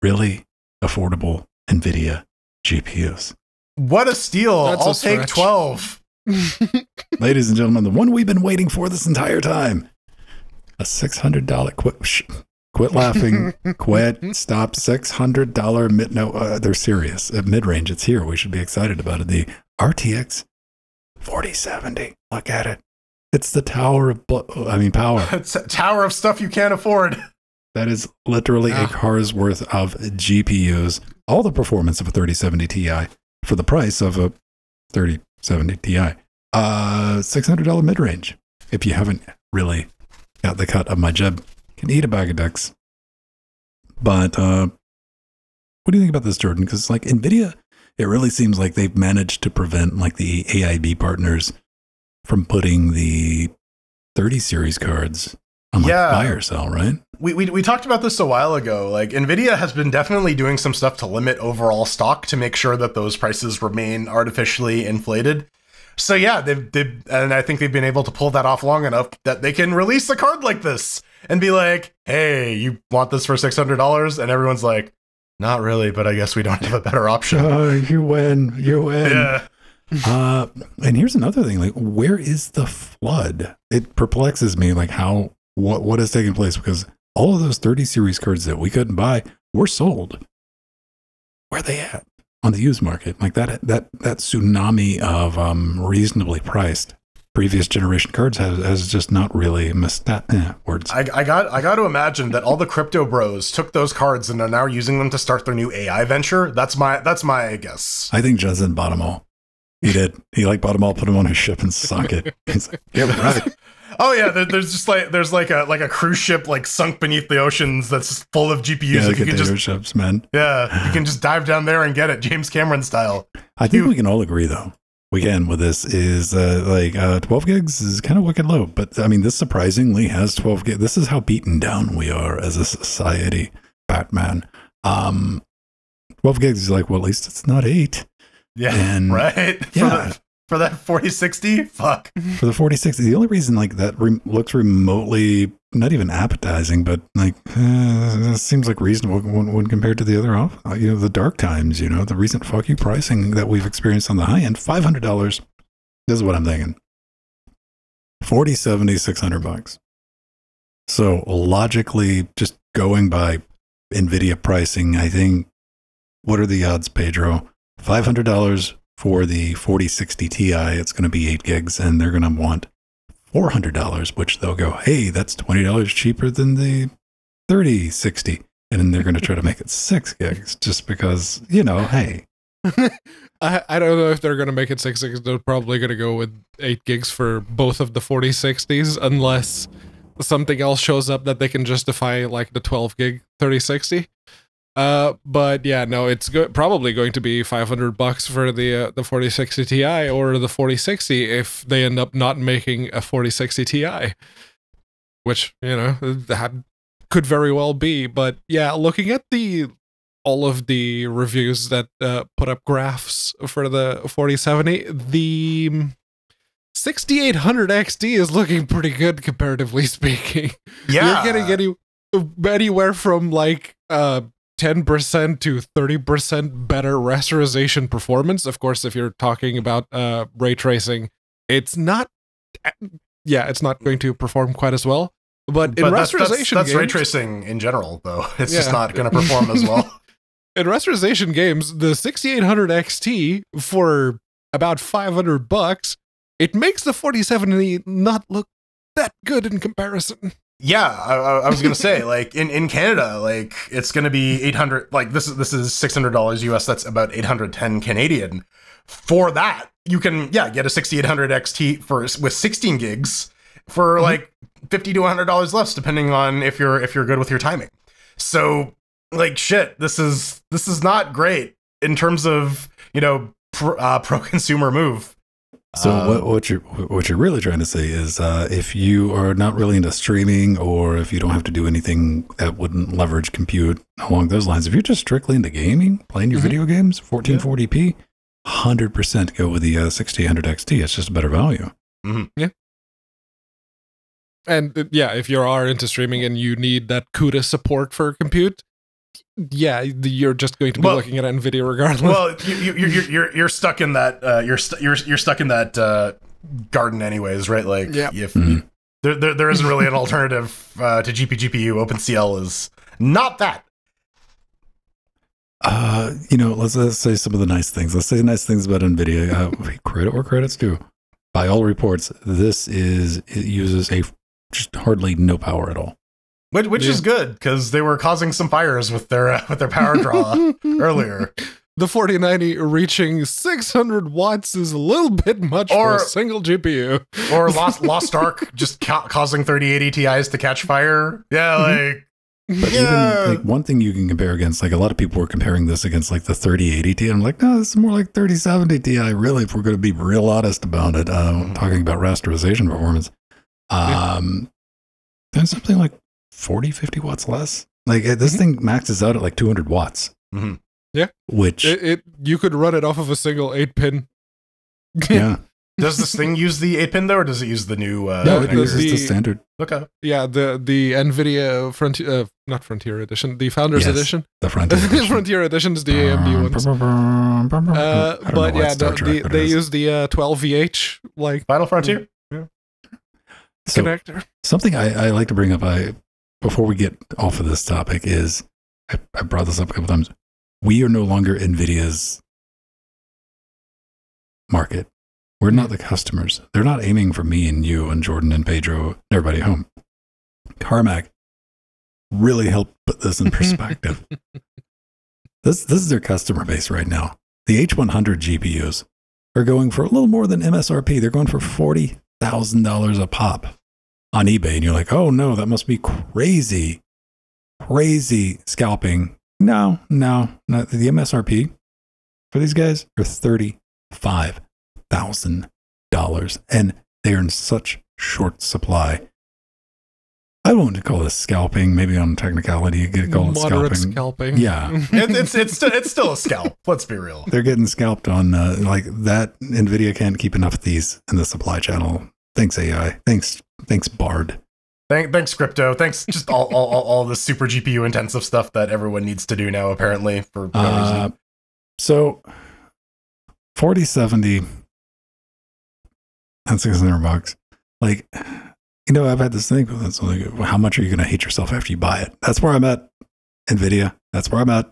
really affordable NVIDIA GPUs. What a steal! That's a I'll take twelve. Ladies and gentlemen, the one we've been waiting for this entire time. A $600 quit, sh- quit laughing, quit, stop. $600 mid, no, uh, they're serious. At mid range, it's here. We should be excited about it. The RTX 4070. Look at it. It's the tower of, I mean, power. It's a tower of stuff you can't afford. That is literally a Ah. car's worth of GPUs. All the performance of a 3070 Ti for the price of a 3070 Ti. Uh, $600 mid range. If you haven't really got the cut of my Jeb, can eat a bag of dicks. But uh, what do you think about this, Jordan? Because like Nvidia, it really seems like they've managed to prevent like the AIB partners from putting the 30 series cards on like Yeah. fire sale, right? We, we we talked about this a while ago. Like Nvidia has been definitely doing some stuff to limit overall stock to make sure that those prices remain artificially inflated. So yeah, they've, they've and I think they've been able to pull that off long enough that they can release a card like this and be like, "Hey, you want this for six hundred dollars?" And everyone's like, "Not really, but I guess we don't have a better option." Oh, you win. You win. yeah, Uh, and here's another thing. Like, where is the flood? It perplexes me, like how what what is taking place because all of those 30 series cards that we couldn't buy were sold. Where are they at on the used market? Like that that that tsunami of um reasonably priced previous generation cards has has just not really missed that eh, words. I, I got I got to imagine that all the crypto bros took those cards and are now using them to start their new AI venture. That's my that's my guess. I think Jensen bought them all. He did. He like bought them all, put them on his ship and sunk it. He's like, get right. Oh yeah, there, there's just like there's like a like a cruise ship like sunk beneath the oceans that's full of GPUs. Yeah, that you can just ships, man. yeah, you can just dive down there and get it, James Cameron style. I think You- we can all agree, though. We can with this is uh, like uh, 12 gigs is kind of wicked low, but I mean, this surprisingly has 12 gigs. This is how beaten down we are as a society, Batman. Um, 12 gigs is like, well, at least it's not eight. Yeah, And- right. yeah. For, that 4060, fuck. For the 4060, the only reason like that re- looks remotely not even appetizing, but like uh, it seems like reasonable when, when compared to the other off, uh, you know, the dark times, you know, the recent fuck you pricing that we've experienced on the high end, five hundred dollars. This is what I'm thinking: 40, 70, 600 bucks. So logically, just going by Nvidia pricing, I think what are the odds, Pedro? Five hundred dollars for the 4060 Ti. It's going to be eight gigs, and they're going to want four hundred dollars, which they'll go, "Hey, that's twenty dollars cheaper than the 3060," and then they're going to try to make it six gigs, just because you know, hey, I, I don't know if they're gonna make it six gigs. They're probably gonna go with eight gigs for both of the 4060s, unless something else shows up that they can justify, like the 12 gig 3060. Uh, but yeah, no, it's go- probably going to be 500 bucks for the uh, the 4060 Ti or the 4060 if they end up not making a 4060 Ti, which you know that could very well be. But yeah, looking at the all of the reviews that uh, put up graphs for the 4070, the 6800 XT is looking pretty good comparatively speaking. Yeah, You're getting any anywhere from like uh 10% to 30% better rasterization performance. Of course, if you're talking about uh ray tracing, it's not yeah, it's not going to perform quite as well. But in But that's, rasterization that's, that's ray games- tracing in general, though. It's just not going to perform as well. in rasterization games, the 6800 XT for about 500 bucks, it makes the 4070 not look that good in comparison. Yeah, I, I was gonna say like in, in Canada, like it's gonna be eight hundred. Like this is this is six hundred dollars US. That's about eight hundred ten Canadian. For that, you can yeah get a sixty eight hundred XT for with sixteen gigs for Mhm. like fifty to hundred dollars less, depending on if you're if you're good with your timing. So like shit, this is this is not great in terms of you know uh, pro consumer move. So Um, what, what you're what you're really trying to say is, uh, if you are not really into streaming, or if you don't have to do anything that wouldn't leverage compute along those lines, if you're just strictly into gaming, playing your Mhm. video games, 1440p, 100% go with the uh, 6800 XT. It's just a better value. Yeah. And uh, yeah, if you are into streaming and you need that CUDA support for compute, yeah, you're just going to be Well- looking at NVIDIA regardless. well, you, you, you're you're you're stuck in that uh, you're st- you're you're stuck in that uh, garden anyways, right? Like Yep. if Mhm. there, there there isn't really an alternative uh, to GP GPU. OpenCL is not that. Uh, you know, let's, let's say some of the nice things. Let's say nice things about NVIDIA. Uh, credit where credit's due. By all reports, this is it uses a just hardly no power at all. Which, which is good because they were causing some fires with their uh, with their power draw earlier. The 4090 reaching 600 watts is a little bit much for a single GPU. Or Lost Lost Ark just ca- causing 3080 Ti's to catch fire. Yeah, like But Yeah. even like one thing you can compare against, like a lot of people were comparing this against like the 3080 Ti. I'm like, no, this is more like 3070 Ti. Really, if we're going to be real honest about it, uh, Mhm. talking about rasterization performance, um, then something like 40, 50 watts less. Like uh, this Mhm. thing maxes out at like 200 watts. Mhm. Yeah. Which, It, it you could run it off of a single 8 pin. yeah, does this thing use the 8 pin though, or does it use the new? Uh, no, the- it uses the the- standard, okay. Yeah, the the Nvidia Frontier, uh, not Frontier Edition, the Founders Yes, Edition. the front. edition. Frontier Edition is the AMD ones. Uh, but yeah, no, the, they use the uh, 12VH like Final Frontier. so, connector. Something I, I like to bring up, I before we get off of this topic, is I, I brought this up a couple times. We are no longer Nvidia's market. We're not the customers. They're not aiming for me and you and Jordan and Pedro and everybody home. Carmack really helped put this in perspective. this this is their customer base right now. The H100 GPUs are going for a little more than MSRP. They're going for forty thousand dollars a pop on eBay, and you're like, oh no, that must be crazy, crazy scalping. No, no, no. The MSRP for these guys are thirty-five thousand dollars, and they are in such short supply. I won't call this scalping. Maybe on technicality, you could call it Moderate scalping. scalping. Yeah. it, it's it's still it's still a scalp. Let's be real. They're getting scalped on uh, like that. Nvidia can't keep enough of these in the supply channel. Thanks AI. Thanks. Thanks Bard. Thank, thanks crypto. Thanks just all, all all all the super GPU intensive stuff that everyone needs to do now. Apparently for no Uh, reason. so forty seventy and six hundred bucks. Like, you know, I've had this thing. with It's like, how much are you going to hate yourself after you buy it? That's where I'm at. Nvidia. That's where I'm at.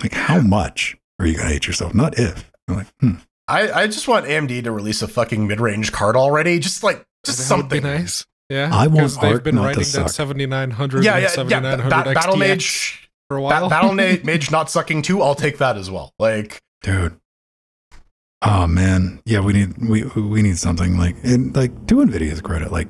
Like, how much are you going to hate yourself? Not if. I'm like, hmm. I I just want AMD to release a fucking mid range card already. Just like just That would be something nice. Yeah, I want because they've Arc been not writing suck. that 7900 Yeah, and yeah, yeah. 7900 Ba- Battle Mage, for a ba- while. Battle Na- Mage not sucking too. I'll take that as well. Like dude. Oh man, yeah, we need we we need something like and like to Nvidia's credit, like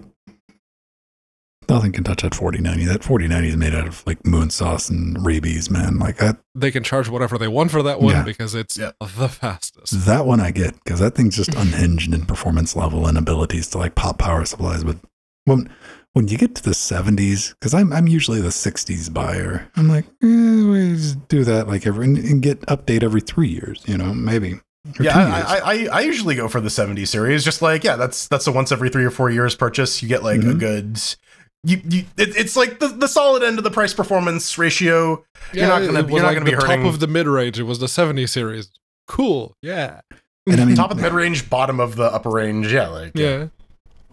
nothing can touch that 4090. That 4090 is made out of like moon sauce and rabies, man. Like that they can charge whatever they want for that one Yeah. because it's Yeah. the fastest. that one I get because that thing's just unhinged in performance level and abilities to like pop power supplies. But when when you get to the 70s, because I'm I'm usually the 60s buyer, I'm like, eh, we just do that like every and, and get update every three years, you know, maybe. yeah, I. I, I I usually go for the 70 series. Just like yeah, that's that's a once every three or four years purchase. You get like a Mhm. good. You, you, it, it's like the, the solid end of the price performance ratio. You're not gonna- it was you're not like gonna be the top of the mid range. It was the 70 series. Cool. Yeah. And I mean, Top of the mid range, bottom of the upper range. Yeah, like Yeah.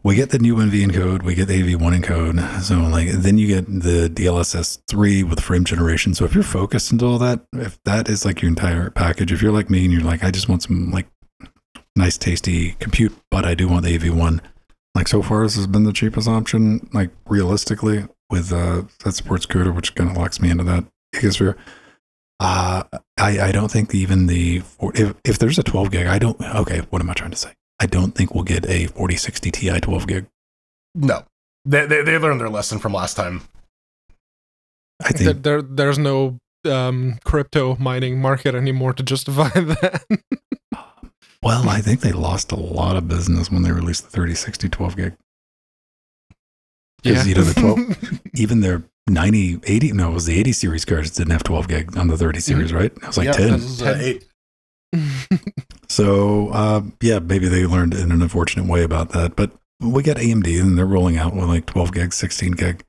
we get the new NV encode, we get the AV1 encode. So like then you get the DLSS three with frame generation. So if you're focused into all that, if that is like your entire package, if you're like me and you're like, I just want some like nice tasty compute, but I do want the AV1. Like so far this has been the cheapest option, like realistically, with uh that supports CUDA, which kind of locks me into that Gigasphere. Uh I, I don't think even the if if there's a 12 gig, I don't okay, what am I trying to say? I don't think we'll get a 4060 Ti 12 gig. no, they, they they learned their lesson from last time. I There, think there, there's no um, crypto mining market anymore to justify that. Well, I think they lost a lot of business when they released the 3060 12 gig. Because you know the 12 even their 90 80 no, it was the 80 series cards didn't have 12 gig on the 30 series, right? It was like Yeah, 10. this is, uh, 10. eight. So uh, yeah, maybe they learned in an unfortunate way about that. But we got AMD and they're rolling out with like 12 gig, 16 gig,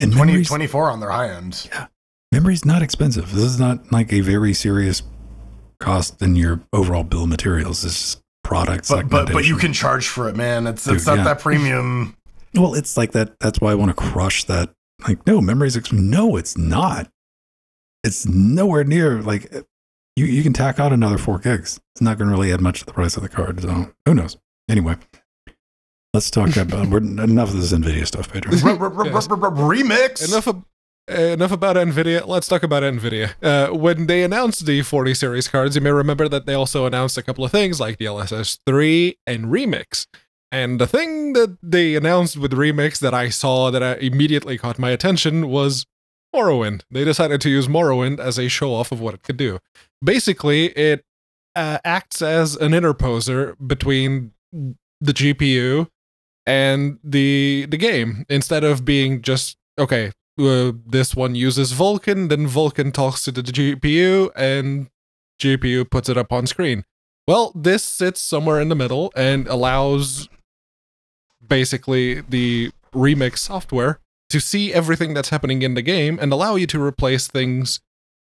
and 20, 24 on their high ends. end. memory's not expensive. This is not like a very serious cost in your overall bill of materials. This is product But, but but you can charge for it, man. It's Dude, it's not yeah. that premium. Well, it's like that. That's why I want to crush that. Like, no, memory's ex- no, it's not. It's nowhere near like eh, you. You can tack on another four gigs. It's not going to really add much to the price of the card. So who knows? Anyway, let's talk about we're, enough of this Nvidia stuff, Pedro. Remix. enough of, enough about Nvidia. Let's talk about Nvidia. Uh, when they announced the 40 series cards, you may remember that they also announced a couple of things like DLSS 3 and Remix. And the thing that they announced with Remix that I saw that I immediately caught my attention was Morrowind. They decided to use Morrowind as a show off of what it could do. Basically, it uh, acts as an interposer between the GPU and the the game instead of being just okay uh, this one uses Vulkan, then Vulkan talks to the GPU, and GPU puts it up on screen. Well, this sits somewhere in the middle and allows basically the remix software to see everything that's happening in the game and allow you to replace things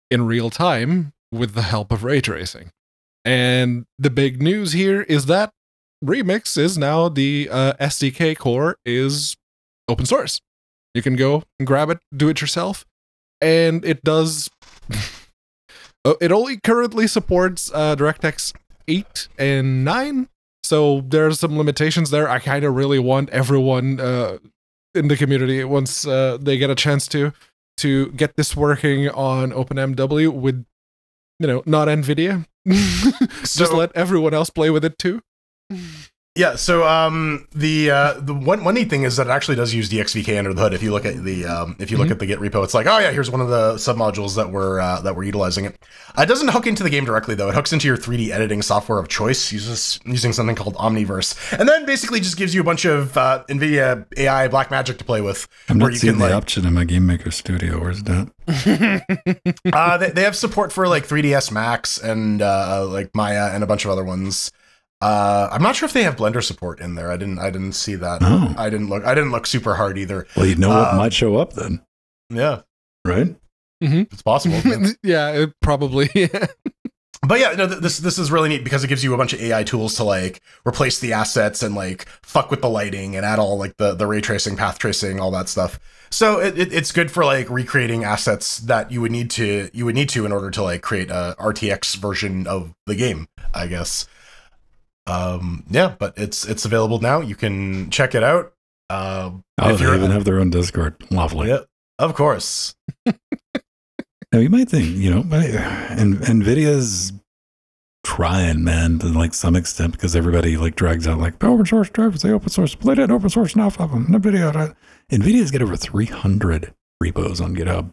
in real time with the help of ray tracing. And the big news here is that Remix is now the uh, SDK core is open source. You can go and grab it, do it yourself, and it does. Uh, it only currently supports uh, DirectX 8 and 9, so there's some limitations there. I kind of really want everyone uh, in the community once uh, they get a chance to to get this working on OpenMW with you know not NVIDIA. Just So- let everyone else play with it too. Yeah, so um, the uh, the one one neat thing is that it actually does use DXVK under the hood. If you look at the um, if you look Mhm. at the Git repo, it's like, oh yeah, here's one of the submodules that we're uh, that we're utilizing it. Uh, It doesn't hook into the game directly though. It hooks into your 3D editing software of choice, uses using something called Omniverse, and then basically just gives you a bunch of uh, NVIDIA AI black magic to play with. I'm not seeing can, the like- option in my Game Maker Studio. Where's that? uh, they, they have support for like 3ds Max and uh, like Maya and a bunch of other ones. Uh, I'm not sure if they have Blender support in there. I didn't I didn't see that. Oh. I didn't look I didn't look super hard either. Well, you know what Uh, might show up then, Yeah, right? it's possible. yeah, it probably. but yeah, no, th- this this is really neat because it gives you a bunch of AI tools to like replace the assets and like fuck with the lighting and add all like the the ray tracing, path tracing, all that stuff. So it, it, it's good for like recreating assets that you would need to you would need to in order to like create a RTX version of the game, I guess. Um, yeah, but it's it's available now. You can check it out. Um, Oh, they even have their own Discord. Lovely. yeah, of course. Now you might think, you know, but- and Nvidia's trying, man, to like some extent because everybody like drags out like open source drivers, they open source, split it open source now. fuck 'em, Nvidia, uh, Nvidia's got over 300 repos on GitHub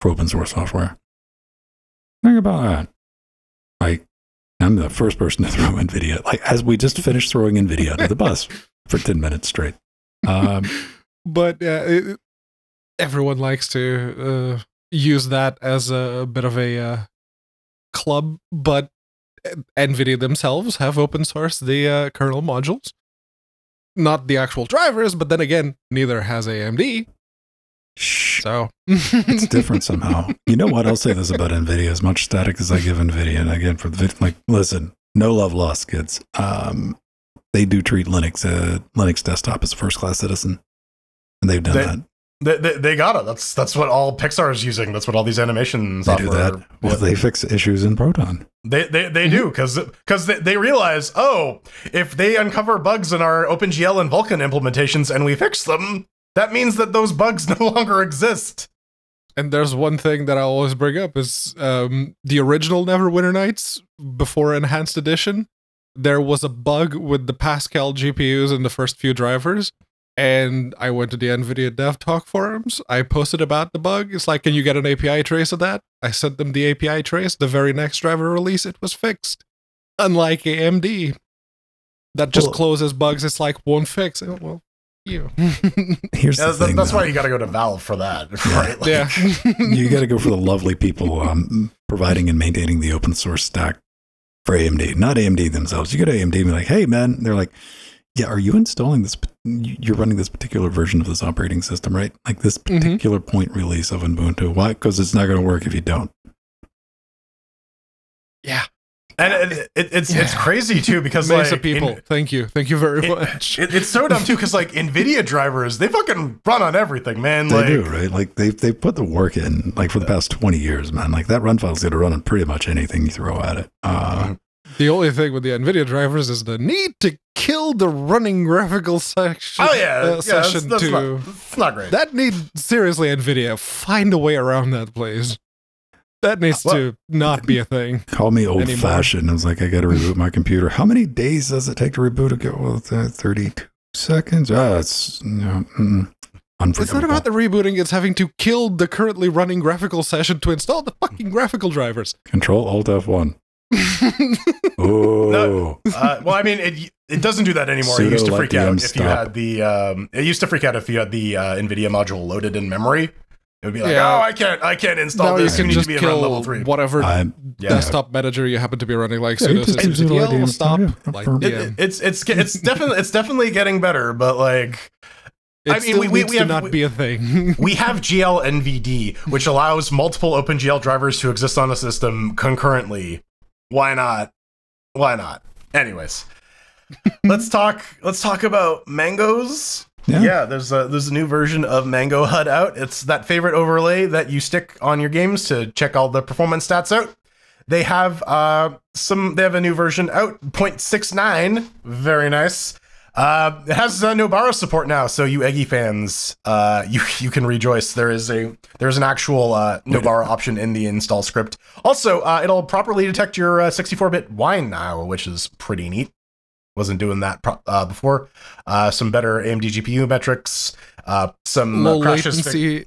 for open source software. Think about that. Like, I'm the first person to throw Nvidia. Like, as we just finished throwing Nvidia under the bus for 10 minutes straight. Um, but yeah, it, everyone likes to uh, use that as a bit of a uh, club. But Nvidia themselves have open sourced the uh, kernel modules, not the actual drivers. But then again, neither has AMD. So it's different somehow. You know what? I'll say this about NVIDIA: as much static as I give NVIDIA, and again for the like, listen, no love lost, kids. Um, they do treat Linux, uh, Linux desktop as a first class citizen, and they've done They- that. They, they, they got it. That's that's what all Pixar is using. That's what all these animations. They do that. Well, they fix issues in Proton. They they, they do because because they, they realize oh if they uncover bugs in our OpenGL and Vulkan implementations and we fix them that means that those bugs no longer exist. And there's one thing that I always bring up is um, the original Neverwinter Nights before Enhanced Edition. There was a bug with the Pascal GPUs in the first few drivers, and I went to the NVIDIA Dev Talk forums. I posted about the bug. It's like, can you get an API trace of that? I sent them the API trace. The very next driver release, it was fixed. Unlike AMD, that just Well- closes bugs. It's like won't fix. Oh, Well, you. Here's Yeah, the that- thing. that's why you got to go to Valve for that, right? Like, yeah. you got to go for the lovely people um, providing and maintaining the open source stack for AMD, not AMD themselves. You go to AMD and be like, hey, man, they're like, yeah, are you installing this? You're running this particular version of this operating system, right? Like this Mhm. particular point release of Ubuntu. Why? Because it's not going to work if you don't. yeah. And it, it, it's it's crazy too because Mesa like people. in- Thank you. Thank you very it- much. it- it's so dumb too because like Nvidia drivers they fucking run on everything, man. They like, do, right? Like they they put the work in, like for the past twenty years, man. Like that run file's going to run on pretty much anything you throw at it. Uh, the only thing with the NVIDIA drivers is the need to kill the running graphical section. Oh yeah, uh, yeah, that's, session that's to not, that's not great. that need seriously NVIDIA find a way around that, please. That needs Well- to not be a thing. Call me old Anymore. fashioned. I was like, I got to reboot my computer. How many days does it take to reboot a go? Well, uh, 32 seconds. Ah, it's you know, mm, unforgivable. It's not about the rebooting, it's having to kill the currently running graphical session to install the fucking graphical drivers. Control Alt F1. Oh, uh, well, I mean, it it doesn't do that anymore. it used to freak out if you had the um, it used to freak out if you had the uh, Nvidia module loaded in memory. It would be like, Yeah. oh, I can't, I can't install now this. You can need just to be around level three. whatever I, Yeah. desktop manager you happen to be running, like Yeah, sudo you just system use Sudo stop, yeah, like confirm. It- it's it's it's definitely it's definitely getting better, but like It I mean, still we- we- needs we to have- not we- be a thing. we have GLVND, which allows multiple OpenGL drivers to exist on a system concurrently. Why not? Why not? Anyways, let's talk. Let's talk about mangoes. Yeah. Yeah. there's a there's a new version of MangoHud out. It's that favorite overlay that you stick on your games to check all the performance stats out. They have uh some. They have a new version out, 0.69. Very nice. Uh, it has uh, Nobara support now, so you Eggy fans, uh, you you can rejoice. There is a there's an actual uh, Nobara option in the install script. Also, uh, it'll properly detect your uh, 64-bit wine now, which is pretty neat. Wasn't doing that pro- uh, before. Uh, some better AMD GPU metrics. Uh, some low uh, crashes. fi- latency.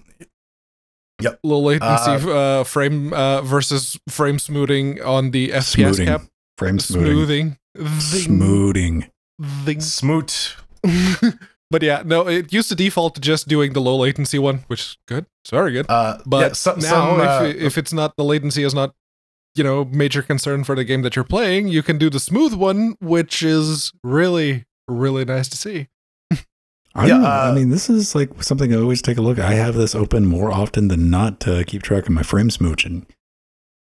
Yep. Low latency uh, frame uh, versus frame smoothing on the FPS Smoothing. cap. frame smoothing. Smoothing. Zing. Smoothing. Zing. Smoot. but yeah, no, it used to default to just doing the low latency one, which is good. It's very good. Uh, But yeah, so- now, some, uh, if, if it's not the latency is not, you know, major concern for the game that you're playing, you can do the smooth one, which is really, really nice to see. I Yeah, uh, I mean, this is like something I always take a look. at. I have this open more often than not to keep track of my frame smooching.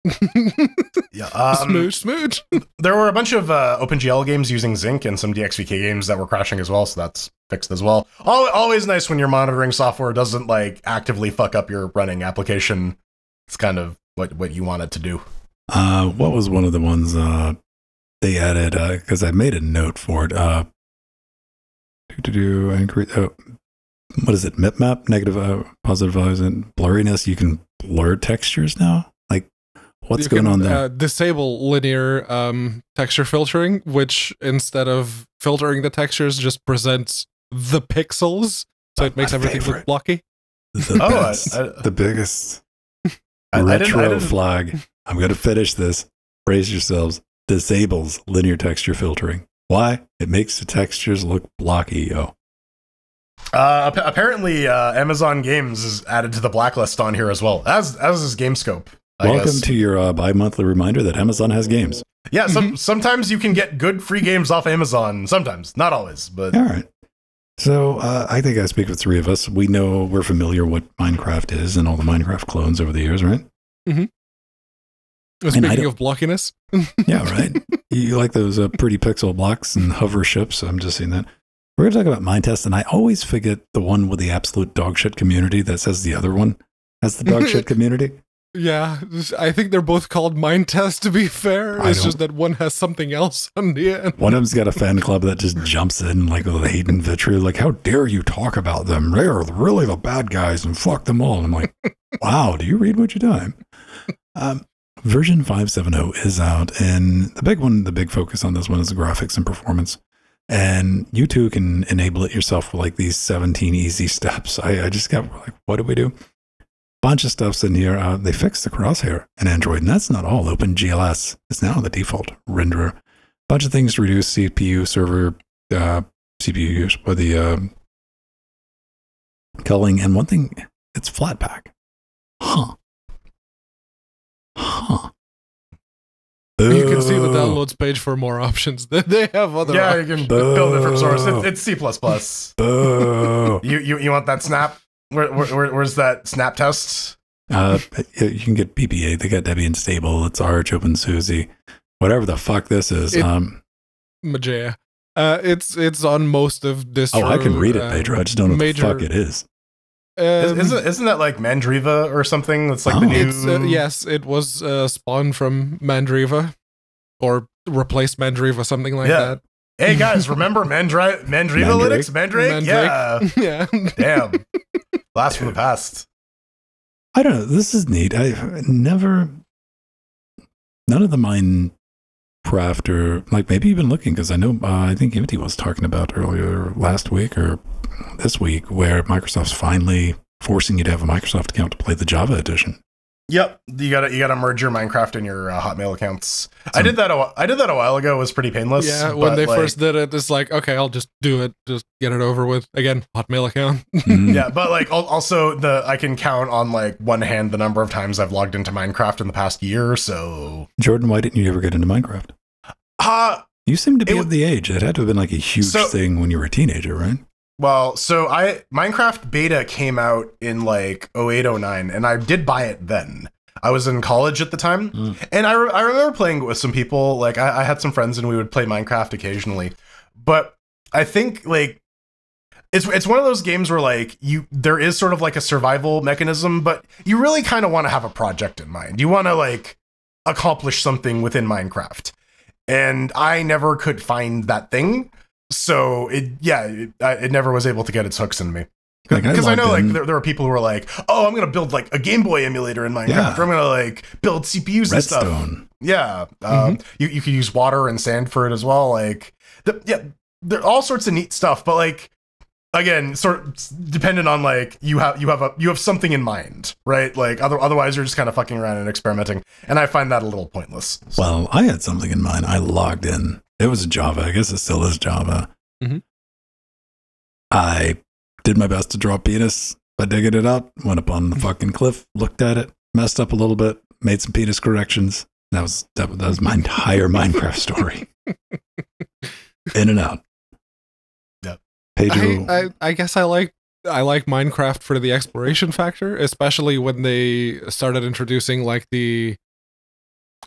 yeah, um, smooch, smooch. there were a bunch of uh, OpenGL games using Zink and some DXVK games that were crashing as well, so that's fixed as well. Al- always nice when your monitoring software doesn't like actively fuck up your running application. It's kind of what what you want it to do. Uh, what was one of the ones uh, they added? Because I made a note for it. Uh, to do increase. Oh, what is it? Mipmap, negative, uh, positive values, and blurriness. You can blur textures now. Like, what's You going can, on there? Uh, disable linear um, texture filtering, which instead of filtering the textures, just presents the pixels, so it My makes everything look blocky. the Oh, I- best, I- the biggest I, I didn't, retro I didn't, flag. I'm going to finish this. Brace yourselves. Disables linear texture filtering. Why? It makes the textures look blocky. Yo, uh, ap- apparently, uh, Amazon Games is added to the blacklist on here as well, as as is GameScope. I welcome guess. to your uh, bi-monthly reminder that Amazon has games. yeah. Some, Mhm. sometimes you can get good free games off Amazon. Sometimes, not always, but All right. So uh, I think I speak for three of us. We know we're familiar what Minecraft is and all the Minecraft clones over the years, right? I Speaking of blockiness, Yeah, right. you, like those uh, pretty pixel blocks and hover ships. I'm just seeing that. We're going to talk about Minetest, and I always forget the one with the absolute dog shit community that says the other one has the dog shit community. yeah, I think they're both called Minetest. To be fair, I it's don't- just that one has something else on the end. One of them's got a fan club that just jumps in like with hate and vitriol, like, how dare you talk about them? They're really the bad guys and fuck them all. And I'm like, wow, do you read what you're doing? Um, version 570 is out, and the big one, the big focus on this one is the graphics and performance. And you too can enable it yourself with like these 17 easy steps. I, I just got like, what do we do? Bunch of stuff's in here. Uh, they fixed the crosshair in Android, and that's not all. OpenGL ES is now the default renderer bunch of things to reduce CPU server uh, CPU use, or the um culling, and one thing, it's Flatpak. Huh. Huh. You can see the downloads page for more options. They have other. yeah, options. you can build it from source. It, it's C plus plus. You you you want that snap? Where, where, where- where's that snap test? Uh, you can get PPA. They got Debian stable. It's Arch, OpenSUSE, whatever the fuck this is. It- um, Mageia. Uh, it's it's on most of this. oh, I can read it, uh, Pedro. I just don't know major- what the fuck it is. Is, Um, isn't isn't that like Mandriva or something? That's like Oh. the new. It's uh, yes, it was uh, spawned from Mandriva, or replaced Mandriva, something like Yeah. Hey guys, remember Mandri- Mandriva Mandrake? Linux? Mandrake? Mandrake. Yeah. Yeah. Damn. Blast from the past. I don't know. This is neat. I never, none of the Minecraft or like maybe even looking because I know uh, I think Unity was talking about earlier last week or this week where Microsoft's finally forcing you to have a Microsoft account to play the Java edition. Yep, you gotta you gotta merge your Minecraft and your uh, Hotmail accounts. I did that. A, I did that a while ago. It was pretty painless. yeah, when they like- first did it, it's like, okay, I'll just do it, just get it over with. Again, Hotmail account. Mm. Yeah, but like also the I can count on like one hand the number of times I've logged into Minecraft in the past year. or So, Jordan, why didn't you ever get into Minecraft? uh You seem to be It of the age. It had to have been like a huge So- thing when you were a teenager, right? Well, so I Minecraft beta came out in like 0809 and I did buy it then. I was in college at the time, Mm. and I, re- I remember playing with some people. Like I, I had some friends, and we would play Minecraft occasionally. But I think like it's it's one of those games where like you there is sort of like a survival mechanism, but you really kind of want to have a project in mind. You want to like accomplish something within Minecraft, and I never could find that thing. So it yeah it, I- it never was able to get its hooks in me. Like, I Because I, know like there, there are people who are like, oh, I'm gonna build like a Game Boy emulator in Minecraft. Yeah. Or I'm gonna like build CPUs and stuff. Redstone. Yeah, um, you you could use water and sand for it as well. Like, the, yeah, there all sorts of neat stuff. But like, again, sort of dependent on like you have you have a you have something in mind, right? Like, other, otherwise you're just kind of fucking around and experimenting, and I find that a little pointless. So- Well, I had something in mind. I logged in. It was Java. I guess it still is Java. Mhm. I did my best to draw a penis by digging it up. Went up on the fucking cliff, looked at it, messed up a little bit, made some penis corrections. That was that, was- that was my entire Minecraft story. In and out. Yep. Pedro. I, I, I guess I like I like Minecraft for the exploration factor, especially when they started introducing like the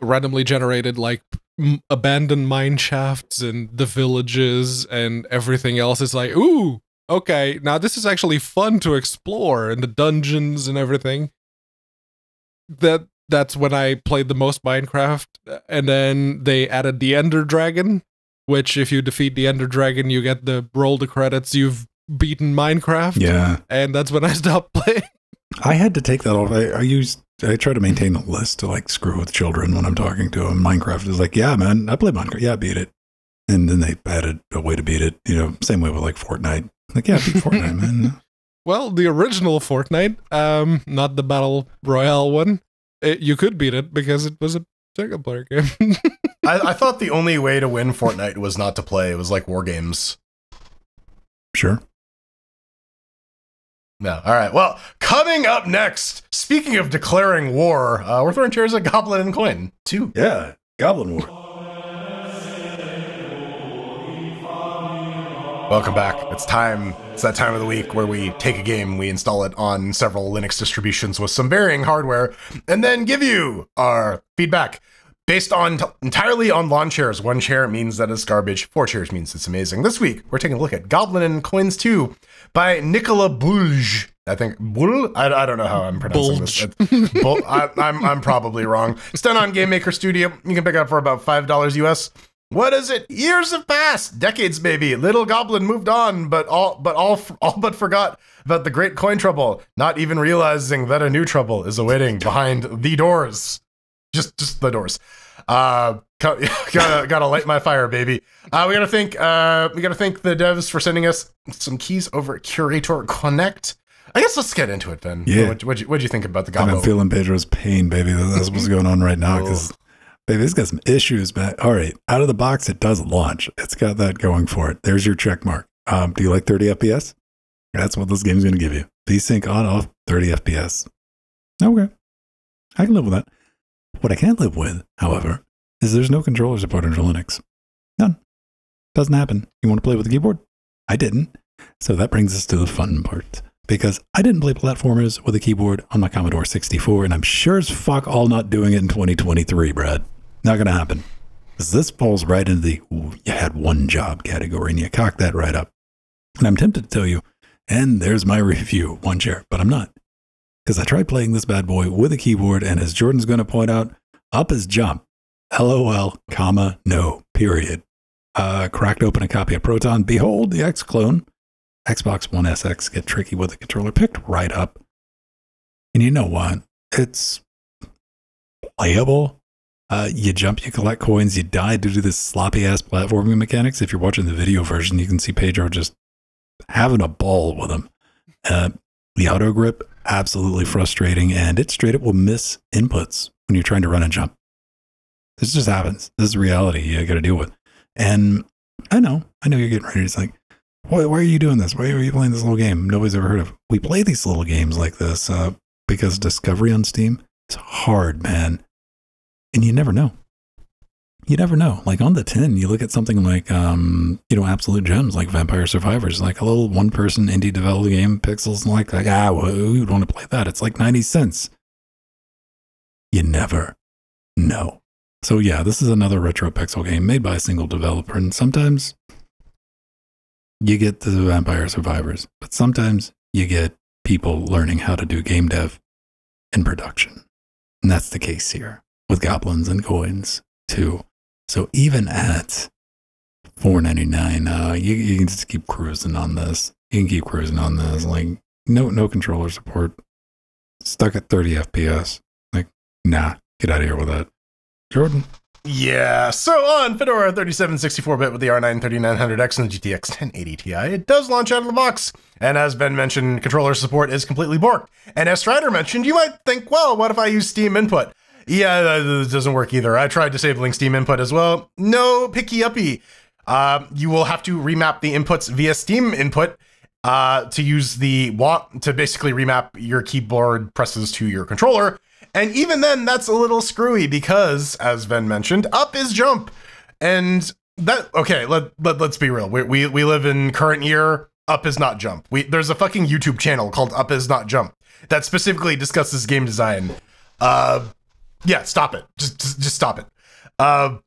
randomly generated like m- abandoned mine shafts and the villages and everything else. It's like, ooh, okay, now this is actually fun to explore and the dungeons and everything. That that's when I played the most Minecraft, and then they added the Ender Dragon, which if you defeat the Ender Dragon, you get the roll the credits you've beaten Minecraft. yeah. And that's when I stopped playing. I had to take that off. I, I used I try to maintain a list to like screw with children when I'm talking to them. Minecraft is like, yeah, man, I play Minecraft. Yeah, I beat it. And then they added a way to beat it. You know, same way with like Fortnite. Like, yeah, I beat Fortnite, man. Well, the original Fortnite, um, not the Battle Royale one, it, you could beat it because it was a single player game. I, I thought the only way to win Fortnite was not to play. It was like war games. Sure. No. All right. Well, coming up next, speaking of declaring war, uh, we're throwing chairs at Goblin and Coin. Two. Yeah, Goblin War. Welcome back. It's time. It's that time of the week where we take a game, we install it on several Linux distributions with some varying hardware, and then give you our feedback based on t- entirely on lawn chairs. One chair means that it's garbage. Four chairs means it's amazing. This week we're taking a look at Goblin and Coins 2 by Nicola Bulge. I think Bull. I, I don't know how I'm pronouncing this. Bulge. Bull, I, I'm I'm probably wrong. It's done on Game Maker Studio. You can pick it up for about five dollars US. What is it? Years have passed, decades maybe. Little Goblin moved on, but all but all all but forgot about the great coin trouble, not even realizing that a new trouble is awaiting behind the doors. Just just the doors. Uh, gotta gotta light my fire, baby. Uh, we gotta thank uh we gotta thank the devs for sending us some keys over at Curator Connect. I guess let's get into it then. Yeah. What what'd you, what'd you think about the I'm feeling Pedro's pain, baby. That's what's going on right now. Because, baby, it's got some issues, man. All right. Out of the box, it does launch. It's got that going for it. There's your check mark. Um, do you like 30 FPS? That's what this game's going to give you. VSync on off 30 FPS. Okay. I can live with that. What I can't live with, however, is there's no controller support under Linux. None. Doesn't happen. You want to play with the keyboard? I didn't. So that brings us to the fun part. Because I didn't play platformers with a keyboard on my Commodore 64, and I'm sure as fuck all not doing it in 2023, Brad. Not to happen. 'Cause this falls right into the "Ooh, you had one job category, and you cocked that right up. And I'm tempted to tell you, and there's my review, one chair, but I'm not. Because I tried playing this bad boy with a keyboard, and as Jordan's going to point out, up is jump. LOL, comma, no, period. Uh, cracked open a copy of Proton. Behold the X clone. Xbox One SX get tricky with the controller picked right up. And you know what? It's playable. Uh, you jump, you collect coins, you die due to this sloppy ass platforming mechanics. If you're watching the video version, you can see Pedro just having a ball with them. Uh, the auto grip, absolutely frustrating, and it straight up will miss inputs when you're trying to run and jump. This just happens. This is reality you got to deal with. And I know, I know you're getting ready. It's like, why, why are you doing this? Why are you playing this little game nobody's ever heard of? We play these little games like this uh, because discovery on Steam is hard, man. And you never know. You never know. Like on the tin, you look at something like, um, you know, absolute gems like Vampire Survivors, like a little one person indie developed game, pixels, and like, like ah, well, who would want to play that? It's like 90 cents. You never know. So yeah, this is another retro pixel game made by a single developer, and sometimes you get the Vampire Survivors, but sometimes you get people learning how to do game dev in production, and that's the case here with goblins and coins too. So even at four ninety nine, uh, you you can just keep cruising on this. You can keep cruising on this. Like no no controller support, stuck at thirty FPS. Like nah, get out of here with that. Jordan. Yeah, so on Fedora 37 64-bit with the R9 3900X and the GTX 1080 Ti, it does launch out of the box. And as Venn mentioned, controller support is completely borked. And as Strider mentioned, you might think, well, what if I use Steam input? Yeah, that doesn't work either. I tried disabling Steam input as well. No picky uppy. Uh, you will have to remap the inputs via Steam input uh, to use the want to basically remap your keyboard presses to your controller. And even then, that's a little screwy because, as Venn mentioned, up is jump. And that okay, let, let let's be real. We, we we live in current year. Up is not jump. We there's a fucking YouTube channel called Up is not jump that specifically discusses game design. Uh, yeah, stop it. Just just, just stop it. Uh,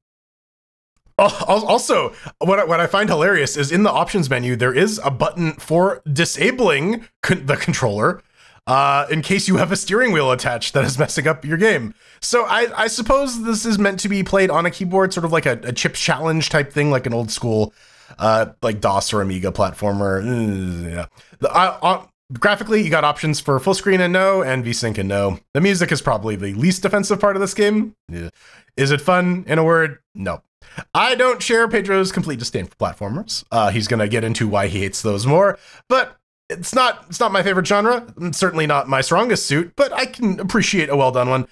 al- al- also, what I, what I find hilarious is in the options menu there is a button for disabling con- the controller uh, in case you have a steering wheel attached that is messing up your game. So I, I suppose this is meant to be played on a keyboard, sort of like a, a chip challenge type thing, like an old school, uh, like DOS or Amiga platformer. Mm, yeah. The, uh, uh, graphically, you got options for full screen and no, and VSync and no. The music is probably the least offensive part of this game. Yeah. Is it fun? In a word, no. I don't share Pedro's complete disdain for platformers. Uh, he's gonna get into why he hates those more, but it's not it's not my favorite genre. Certainly not my strongest suit, but I can appreciate a well done one.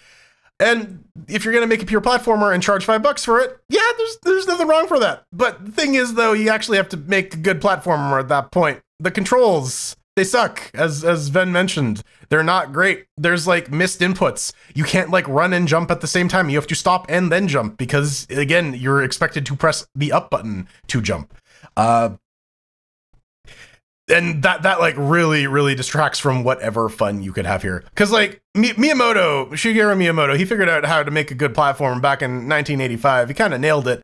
And if you're gonna make a pure platformer and charge five bucks for it, yeah, there's there's nothing wrong for that. But the thing is, though, you actually have to make a good platformer at that point. The controls they suck, as as Venn mentioned. They're not great. There's like missed inputs. You can't like run and jump at the same time. You have to stop and then jump because again, you're expected to press the up button to jump. Uh, and that that like really really distracts from whatever fun you could have here. Because like Mi- miyamoto shigeru miyamoto he figured out how to make a good platform back in 1985 he kind of nailed it.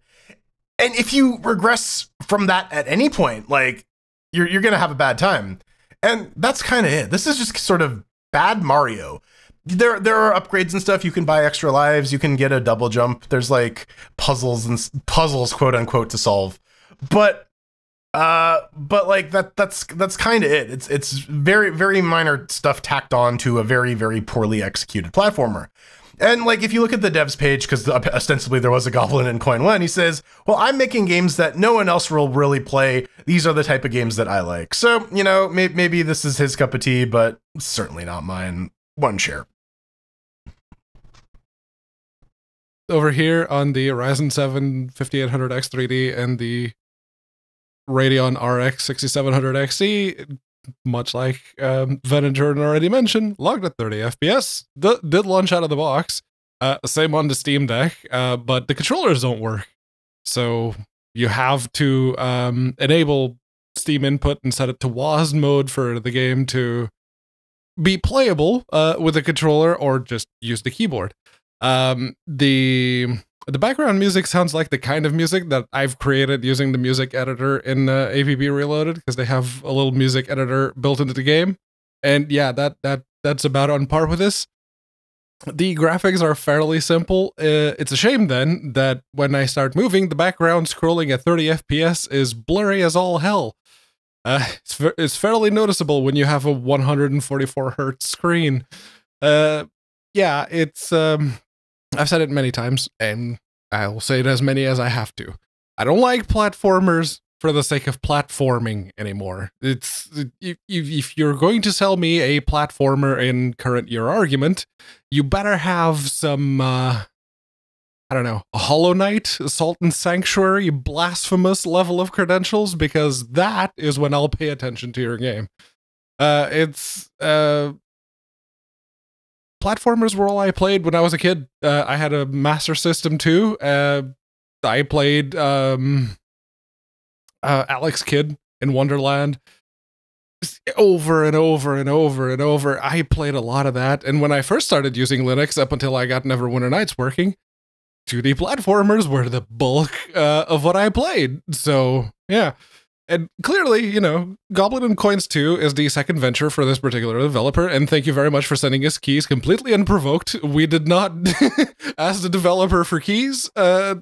And if you regress from that at any point like you're, you're gonna have a bad time. And that's kind of it. This is just sort of bad mario. There there are upgrades and stuff. You can buy extra lives. You can get a double jump. There's like puzzles and puzzles quote unquote to solve. But uh, but like that that's that's kind of it. It's it's very very minor stuff tacked on to a very very poorly executed platformer. And like if you look at the devs page, because ostensibly there was a goblin in Coin One, he says, "Well, I'm making games that no one else will really play. These are the type of games that I like." So you know, may- maybe this is his cup of tea, but certainly not mine. One share. over here on the Ryzen 7 5800X 3D and the Radeon RX 6700 XT, much like um, already mentioned, logged at 30 FPS. Did launch out of the box. Uh, same on the Steam Deck, uh, but the controllers don't work. So you have to um, enable Steam input and set it to WASD mode for the game to be playable uh, with a controller or just use the keyboard. Um, the the background music sounds like the kind of music that I've created using the music editor in uh, APB Reloaded because they have a little music editor built into the game, and yeah, that that that's about on par with this. The graphics are fairly simple. Uh, it's a shame then that when I start moving, the background scrolling at 30 FPS is blurry as all hell. Uh, it's, it's fairly noticeable when you have a 144 hertz screen. Uh, yeah, it's um, I've said it many times, and I'll say it as many as I have to. I don't like platformers for the sake of platforming anymore. It's if, if you're going to sell me a platformer in current year argument, you better have some uh I don't know, Hollow Knight, Salt and Sanctuary, blasphemous level of credentials, because that is when I'll pay attention to your game. Uh it's uh platformers were all I played when I was a kid. Uh, I had a Master System too. Uh, I played um, uh, Alex Kidd in Wonderland over and over and over and over. I played a lot of that. And when I first started using Linux, up until I got Neverwinter Nights working, 2D platformers were the bulk uh, of what I played. So yeah. And clearly, you know, Goblin and Coins 2 is the second venture for this particular developer. And thank you very much for sending us keys completely unprovoked. We did not ask the developer for keys. Uh,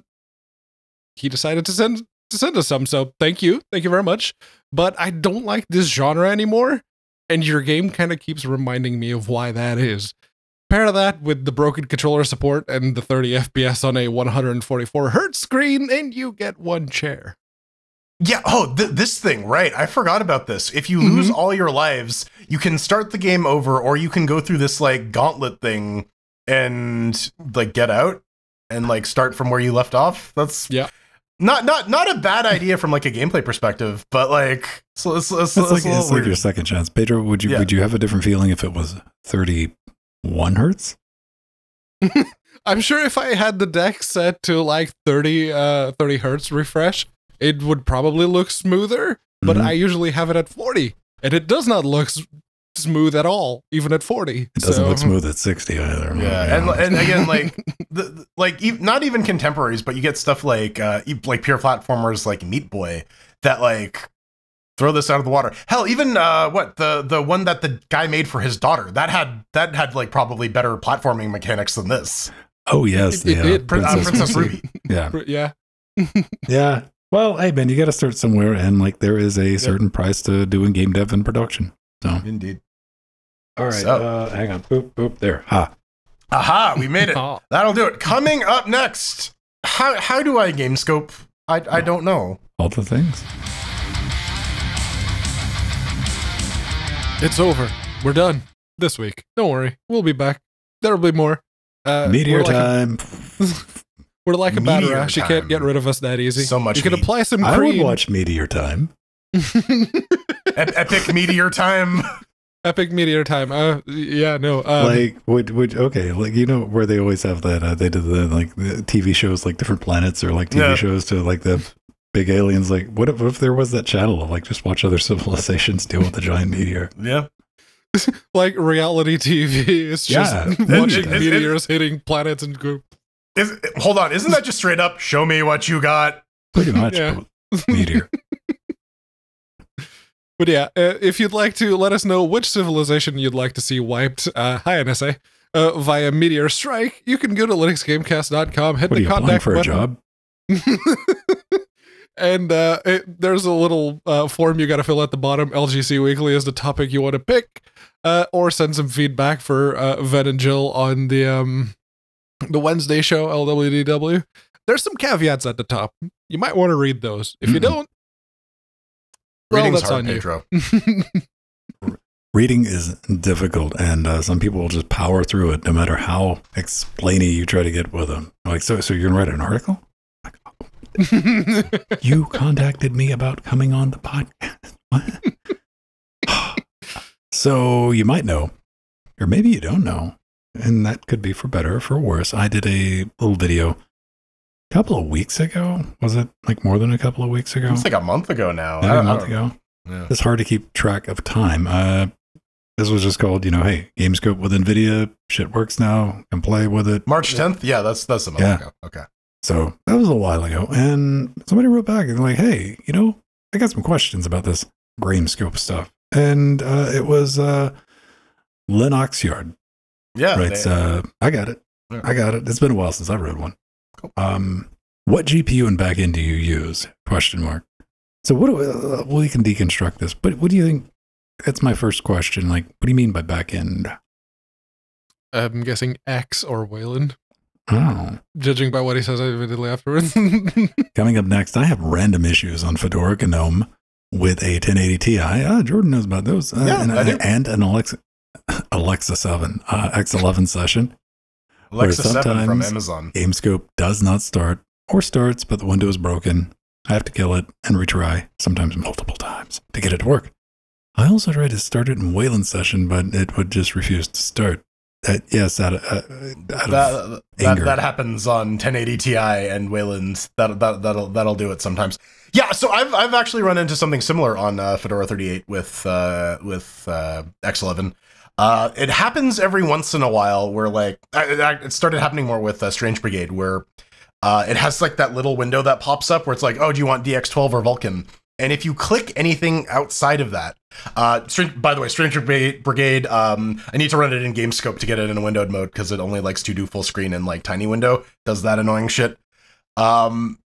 he decided to send to send us some. So thank you. Thank you very much. But I don't like this genre anymore. And your game kind of keeps reminding me of why that is. Pair that with the broken controller support and the 30 FPS on a 144 hertz screen, and you get one chair. Yeah. Oh, th- this thing, right? I forgot about this. If you lose Mhm. all your lives, you can start the game over, or you can go through this like gauntlet thing and like get out and like start from where you left off. That's Yeah. Not not not a bad idea from like a gameplay perspective, but like so it's, it's, It's like it's a like your second chance. Pedro, would you Yeah. would you have a different feeling if it was 31 hertz? I'm sure if I had the deck set to like 30 uh 30 hertz refresh, it would probably look smoother, but Mhm. I usually have it at 40 and it does not look s- smooth at all even at 40. It doesn't So- look smooth at 60 either. Yeah, and and again, like the, the- like e- not even contemporaries, but you get stuff like uh like pure platformers like Meat Boy that like throw this out of the water. Hell, even uh what the the one that the guy made for his daughter that had that had like probably better platforming mechanics than this. oh yes, It- it yeah, did. Prin- uh, Princess, Princess Ruby. Ruby. Yeah, Yeah. yeah. Well, hey man, you got to start somewhere, and like there is a certain price to doing game dev and production. So, Indeed. all right, So- uh, hang on, boop, boop, there, ha. Aha, we made it. Oh, That'll do it. Coming up next. How how do I GameScope? I I don't know. All the things. it's over. We're done this week. Don't worry. We'll be back. There'll be more. Uh, Meteor we're like a- time. we're like a bad Meteor rash. You can't get rid of us that easy. So much You can apply some I would watch Meteor Time. Ep- epic meteor time. Epic meteor time. Uh, yeah, no. Um, like would would okay like you know where they always have that uh, they did the like the tv shows like different planets or like tv Yeah. shows to like the big aliens like what if, what if there was that channel of like just watch other civilizations deal with the giant meteor Yeah. like reality TV is just Yeah. watching It- it- it- meteors hitting planets and go. Is, hold on, isn't that just straight up show me what you got? pretty much Yeah. meteor But yeah, uh, if you'd like to let us know which civilization you'd like to see wiped, uh, hi NSA, uh, via Meteor Strike, you can go to linuxgamecast.com, hit what are the you applying contact for a button. job and uh, it, there's a little uh, form you got to fill at the bottom. LGC Weekly is the topic you want to pick, uh, or send some feedback for uh, Venn and Jill on the um, the Wednesday show LWDW. There's some caveats at the top. You might want to read those. If you Mm-mm. don't, well, Reading's that's hard, on you. Reading is difficult and uh, some people will just power through it no matter how explainy you try to get with them like so so you're gonna write an article you contacted me about coming on the podcast what? So you might know, or maybe you don't know, and that could be for better or for worse. I did a little video a couple of weeks ago. Was it like more than a couple of weeks ago? It's like a month ago now. Maybe I- a month don't- ago. Yeah. It's hard to keep track of time. Uh, this was just called, you know, hey, GameScope with NVIDIA, shit works now, can play with it. March 10th? Yeah, that's that's a month Yeah. ago. Okay. So that was a while ago. And somebody wrote back and like, hey, you know, I got some questions about this GameScope stuff. And uh, it was uh, Linux Yard, Yeah. right? they- So I got it. Yeah. I got it. It's been a while since I've read one. Cool. Um, what GPU and backend do you use? Question mark. So what do we, uh, we can deconstruct this, but what do you think? That's my first question. Like, what do you mean by backend? I'm guessing X or Wayland, Oh, judging by what he says immediately afterwards. coming up next, I have random issues on Fedora GNOME with a 1080 Ti. Ah, Jordan knows about those. Uh, Yeah, and, I do. and an Alexa Alexa 7 uh, X11 session. Alexa 7 from Amazon. GameScope does not start or starts, but the window is broken. I have to kill it and retry, sometimes multiple times, to get it to work. I also tried to start it in Wayland session, but it would just refuse to start. That yes, out of, uh, out of That, that, that happens on 1080 Ti and Wayland. That, that, that'll, that'll do it sometimes. Yeah, so I've, I've actually run into something similar on uh, Fedora 38 with, uh, with uh, X11. Uh, it happens every once in a while where, like, I, I, it started happening more with uh, Strange Brigade, where uh, it has like that little window that pops up where it's like, oh, do you want DX12 or Vulkan? And if you click anything outside of that, uh, by the way, Stranger Brigade, Brigade um, I need to run it in GameScope to get it in a windowed mode because it only likes to do full screen and like tiny window. Does that annoying shit. Um,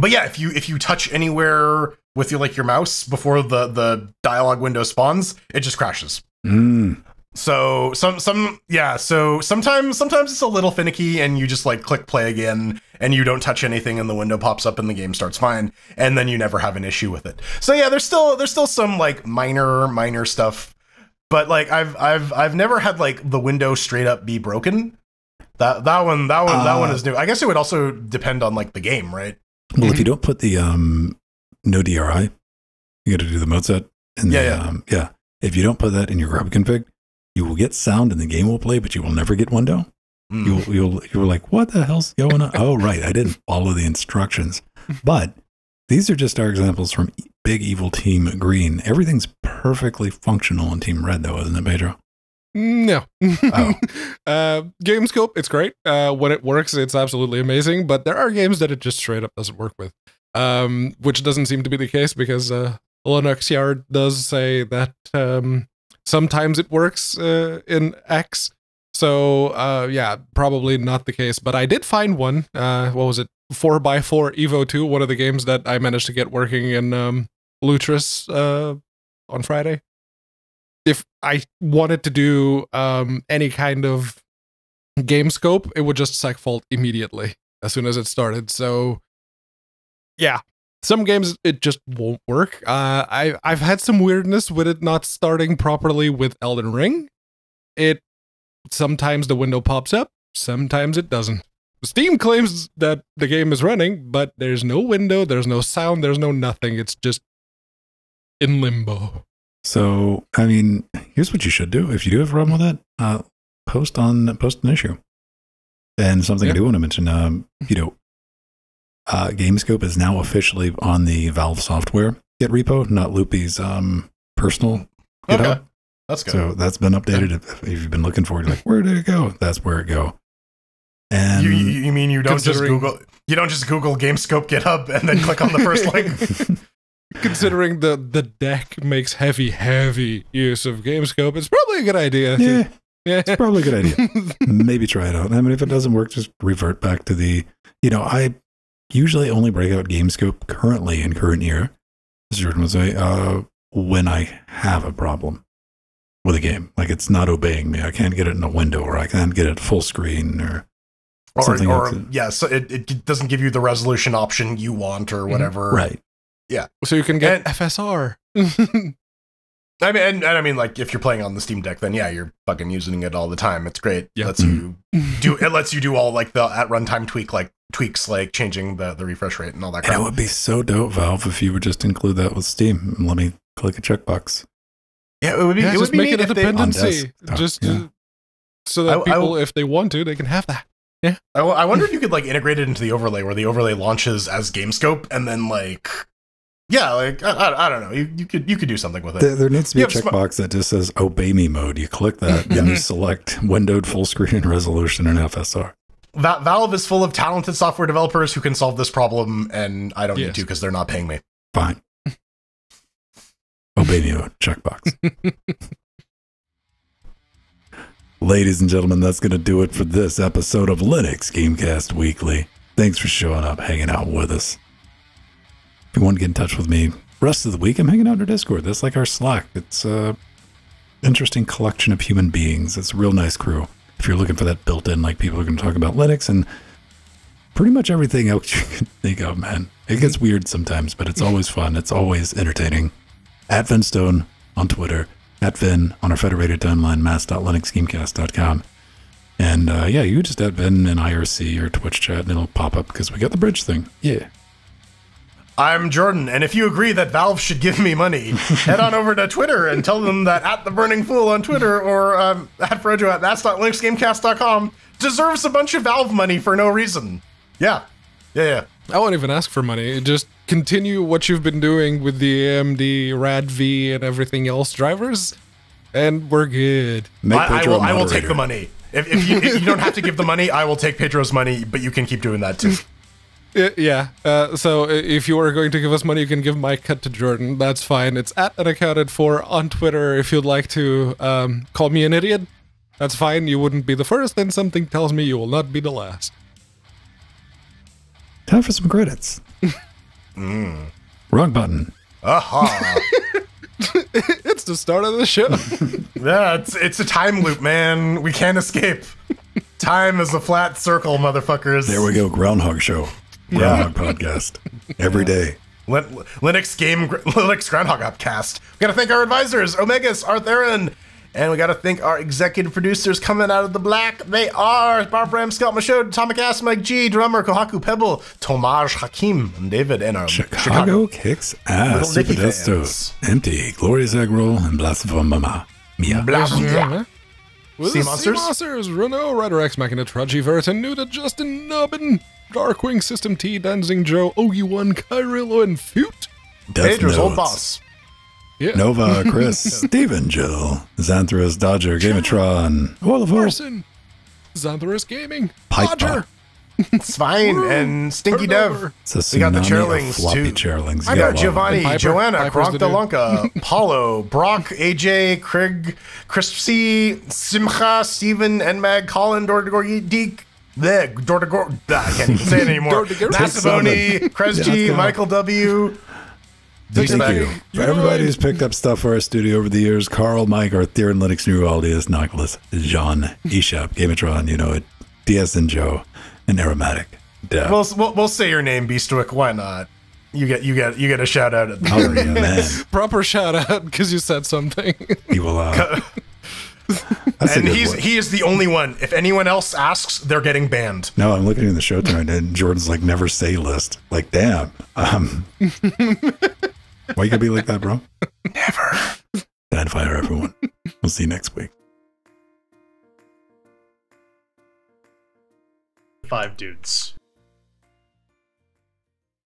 but yeah, if you if you touch anywhere with your like your mouse before the the dialog window spawns, it just crashes. Mm, So some some yeah, so sometimes sometimes it's a little finicky and you just like click play again and you don't touch anything and the window pops up and the game starts fine and then you never have an issue with it. So yeah, there's still there's still some like minor minor stuff but like I've I've I've never had like the window straight up be broken. That that one that one that one Uh, is new. I guess it would also depend on like the game, right? well, if you Mhm. don't put the um, no DRI, you got to do the mode set. And Yeah, the, yeah. Um, yeah. If you don't put that in your grub config, you will get sound and the game will play, but you will never get window. Mm. You'll, you'll, you're like, what the hell's going on? oh, right. I didn't follow the instructions. But these are just our examples from Big Evil Team Green. Everything's perfectly functional in Team Red, though, isn't it, Pedro? No. Oh. uh, GameScope, it's great. Uh, when it works, it's absolutely amazing. But there are games that it just straight up doesn't work with, um, which doesn't seem to be the case because uh, Linux Yard does say that um, sometimes it works uh, in X. So uh, yeah, probably not the case. But I did find one. Uh, what was it? Four x four Evo two, one of the games that I managed to get working in um, Lutris uh, on Friday if I wanted to do um, any kind of GameScope, it would just segfault immediately as soon as it started. So, yeah, some games it just won't work. Uh, I I've had some weirdness with it not starting properly with Elden Ring. It sometimes the window pops up, sometimes it doesn't. Steam claims that the game is running, but there's no window, there's no sound, there's no nothing. It's just in limbo. So, I mean, here's what you should do. If you do have a problem with it, uh, post on post an issue. And something I do want to mention, um, you know, uh, GameScope is now officially on the Valve software Git repo, not Loopy's um, personal GitHub. Okay. That's good. So that's been updated. If, if you've been looking for it, like, where did it go? That's where it go. And you, you you mean you don't just Google you don't just Google GameScope GitHub and then click on the first link? Considering the the deck makes heavy, heavy use of GameScope, it's probably a good idea. yeah, yeah. it's probably a good idea. maybe try it out. I mean, if it doesn't work, just revert back to the, you know, I usually only break out GameScope currently in current year, as Jordan would say, uh, when I have a problem with a game. Like it's not obeying me. I can't get it in a window or I can't get it full screen or or Something or else. yeah, so it, it doesn't give you the resolution option you want or whatever. right. Yeah. So you can get And- FSR. I mean, and, and I mean, like if you're playing on the Steam Deck, then yeah, you're fucking using it all the time. It's great. Yeah. lets you mm-hmm. do it lets you do all like the at runtime tweak like tweaks like changing the the refresh rate and all that And it crap. would be so dope, Valve, if you would just include that with Steam and let me click a checkbox. Yeah, it would be. Yeah, it would just be make it a if they, dependency, just yeah. so that I- I people, if they want to, they can have that. Yeah. I, wonder if you could like integrate it into the overlay, where the overlay launches as GameScope, and then like, yeah, like I, I, I don't know, you, you could you could do something with it. There, there needs to be You a have sma- checkbox that just says "Obey me" mode. You click that, then you select windowed full screen resolution and FSR. Va- Valve is full of talented software developers who can solve this problem, and I don't need to because they're not paying me. Fine. Obey me mode checkbox. Ladies and gentlemen, that's going to do it for this episode of Linux Gamecast Weekly. Thanks for showing up, hanging out with us. You want to get in touch with me, rest of the week I'm hanging out in our Discord. That's like our Slack. It's a interesting collection of human beings. It's a real nice crew. If you're looking for that built-in, like people are going to talk about Linux and pretty much everything else you can think of, man. It gets weird sometimes, but it's always fun. It's always entertaining. At VennStone on Twitter, at Venn on our federated timeline, mass.linuxgamecast.com. And uh, yeah, you just add Venn in IRC or Twitch chat and it'll pop up because we got the bridge thing. Yeah. I'm Jordan, and if you agree that Valve should give me money, head on over to Twitter and tell them that at the Burning Fool on Twitter or um, at Frojo at that's.linuxgamecast.com deserves a bunch of Valve money for no reason. Yeah, yeah, yeah. I won't even ask for money. Just continue what you've been doing with the AMD RADV and everything else drivers, and we're good. Make I, I will. a I will take the money. If, if, you, if you don't have to give the money, I will take Pedro's money, but you can keep doing that too. Yeah. Uh, so if you are going to give us money, you can give my cut to Jordan. That's fine. It's at unaccounted for on Twitter. If you'd like to um, call me an idiot, that's fine. You wouldn't be the first, and something tells me you will not be the last. Time for some credits. Wrong button. Aha! It's the start of the show. yeah, it's it's a time loop, man. We can't escape. Time is a flat circle, motherfuckers. There we go. Groundhog Show. Groundhog Podcast. Every day. Lin- Linux game Linux Groundhog Upcast. We gotta thank our advisors, Omegas, Artherin, and we gotta thank our executive producers coming out of the black. They are Bob Ram, Scott Machode, Atomic Ass, Mike G, Drummer, Kohaku Pebble, Tomaj Hakim, and David, and our Chicago, kicks ass. Little Super Desto. Empty. Glorious Egg Roll and Blasphema. Mia. Blah, With Sea the Monsters? Monsters, Renault, Rider X, Machina, Trudgy, Veritan, Nuda, Justin, Nubbin, Darkwing, System T, Danzing Joe, OU1, Kyrillo, and Fute. Death Pedro's old boss. Yeah. Nova, Chris, Steven, Jill, Xanthros, Dodger, Gamatron, Olafur, Person. Xanthorus Gaming. Piper. Roger. It's fine, and Stinky Dev. Turnover. We got the tsunami of too. chairlings. I got gotta Giovanni, Piper. Joanna, Piper's Kronk the the dude. Lunka, Paulo, Brock, AJ, Craig, Crisp C, Simcha, Steven, Nmag, Colin, Dordigor, Deek, the Dordigor, I can't even say it anymore. Dordigor. Massaboni, Yeah, Kresgy, Michael W. Thank Thanks, you. For everybody who's picked up stuff for our studio over the years, Carl, Mike, Arthur, and Linux New Aldius, Nicholas, Jean, eShop, Gamatron, you know it, DS and Joe, and Aromatic. Dev. We'll, we'll, we'll say your name, Beastwick. Why not? You get you get you get a shout out at the oh, yeah, man. Proper shout out because you said something. He will, uh, that's And he's one. he is the only one. If anyone else asks, they're getting banned. No, I'm looking in the show tonight, and Jordan's like, never say list. Like, damn. Um, why you gotta be like that, bro? Never. Bad fire, everyone. We'll see you next week. Five dudes.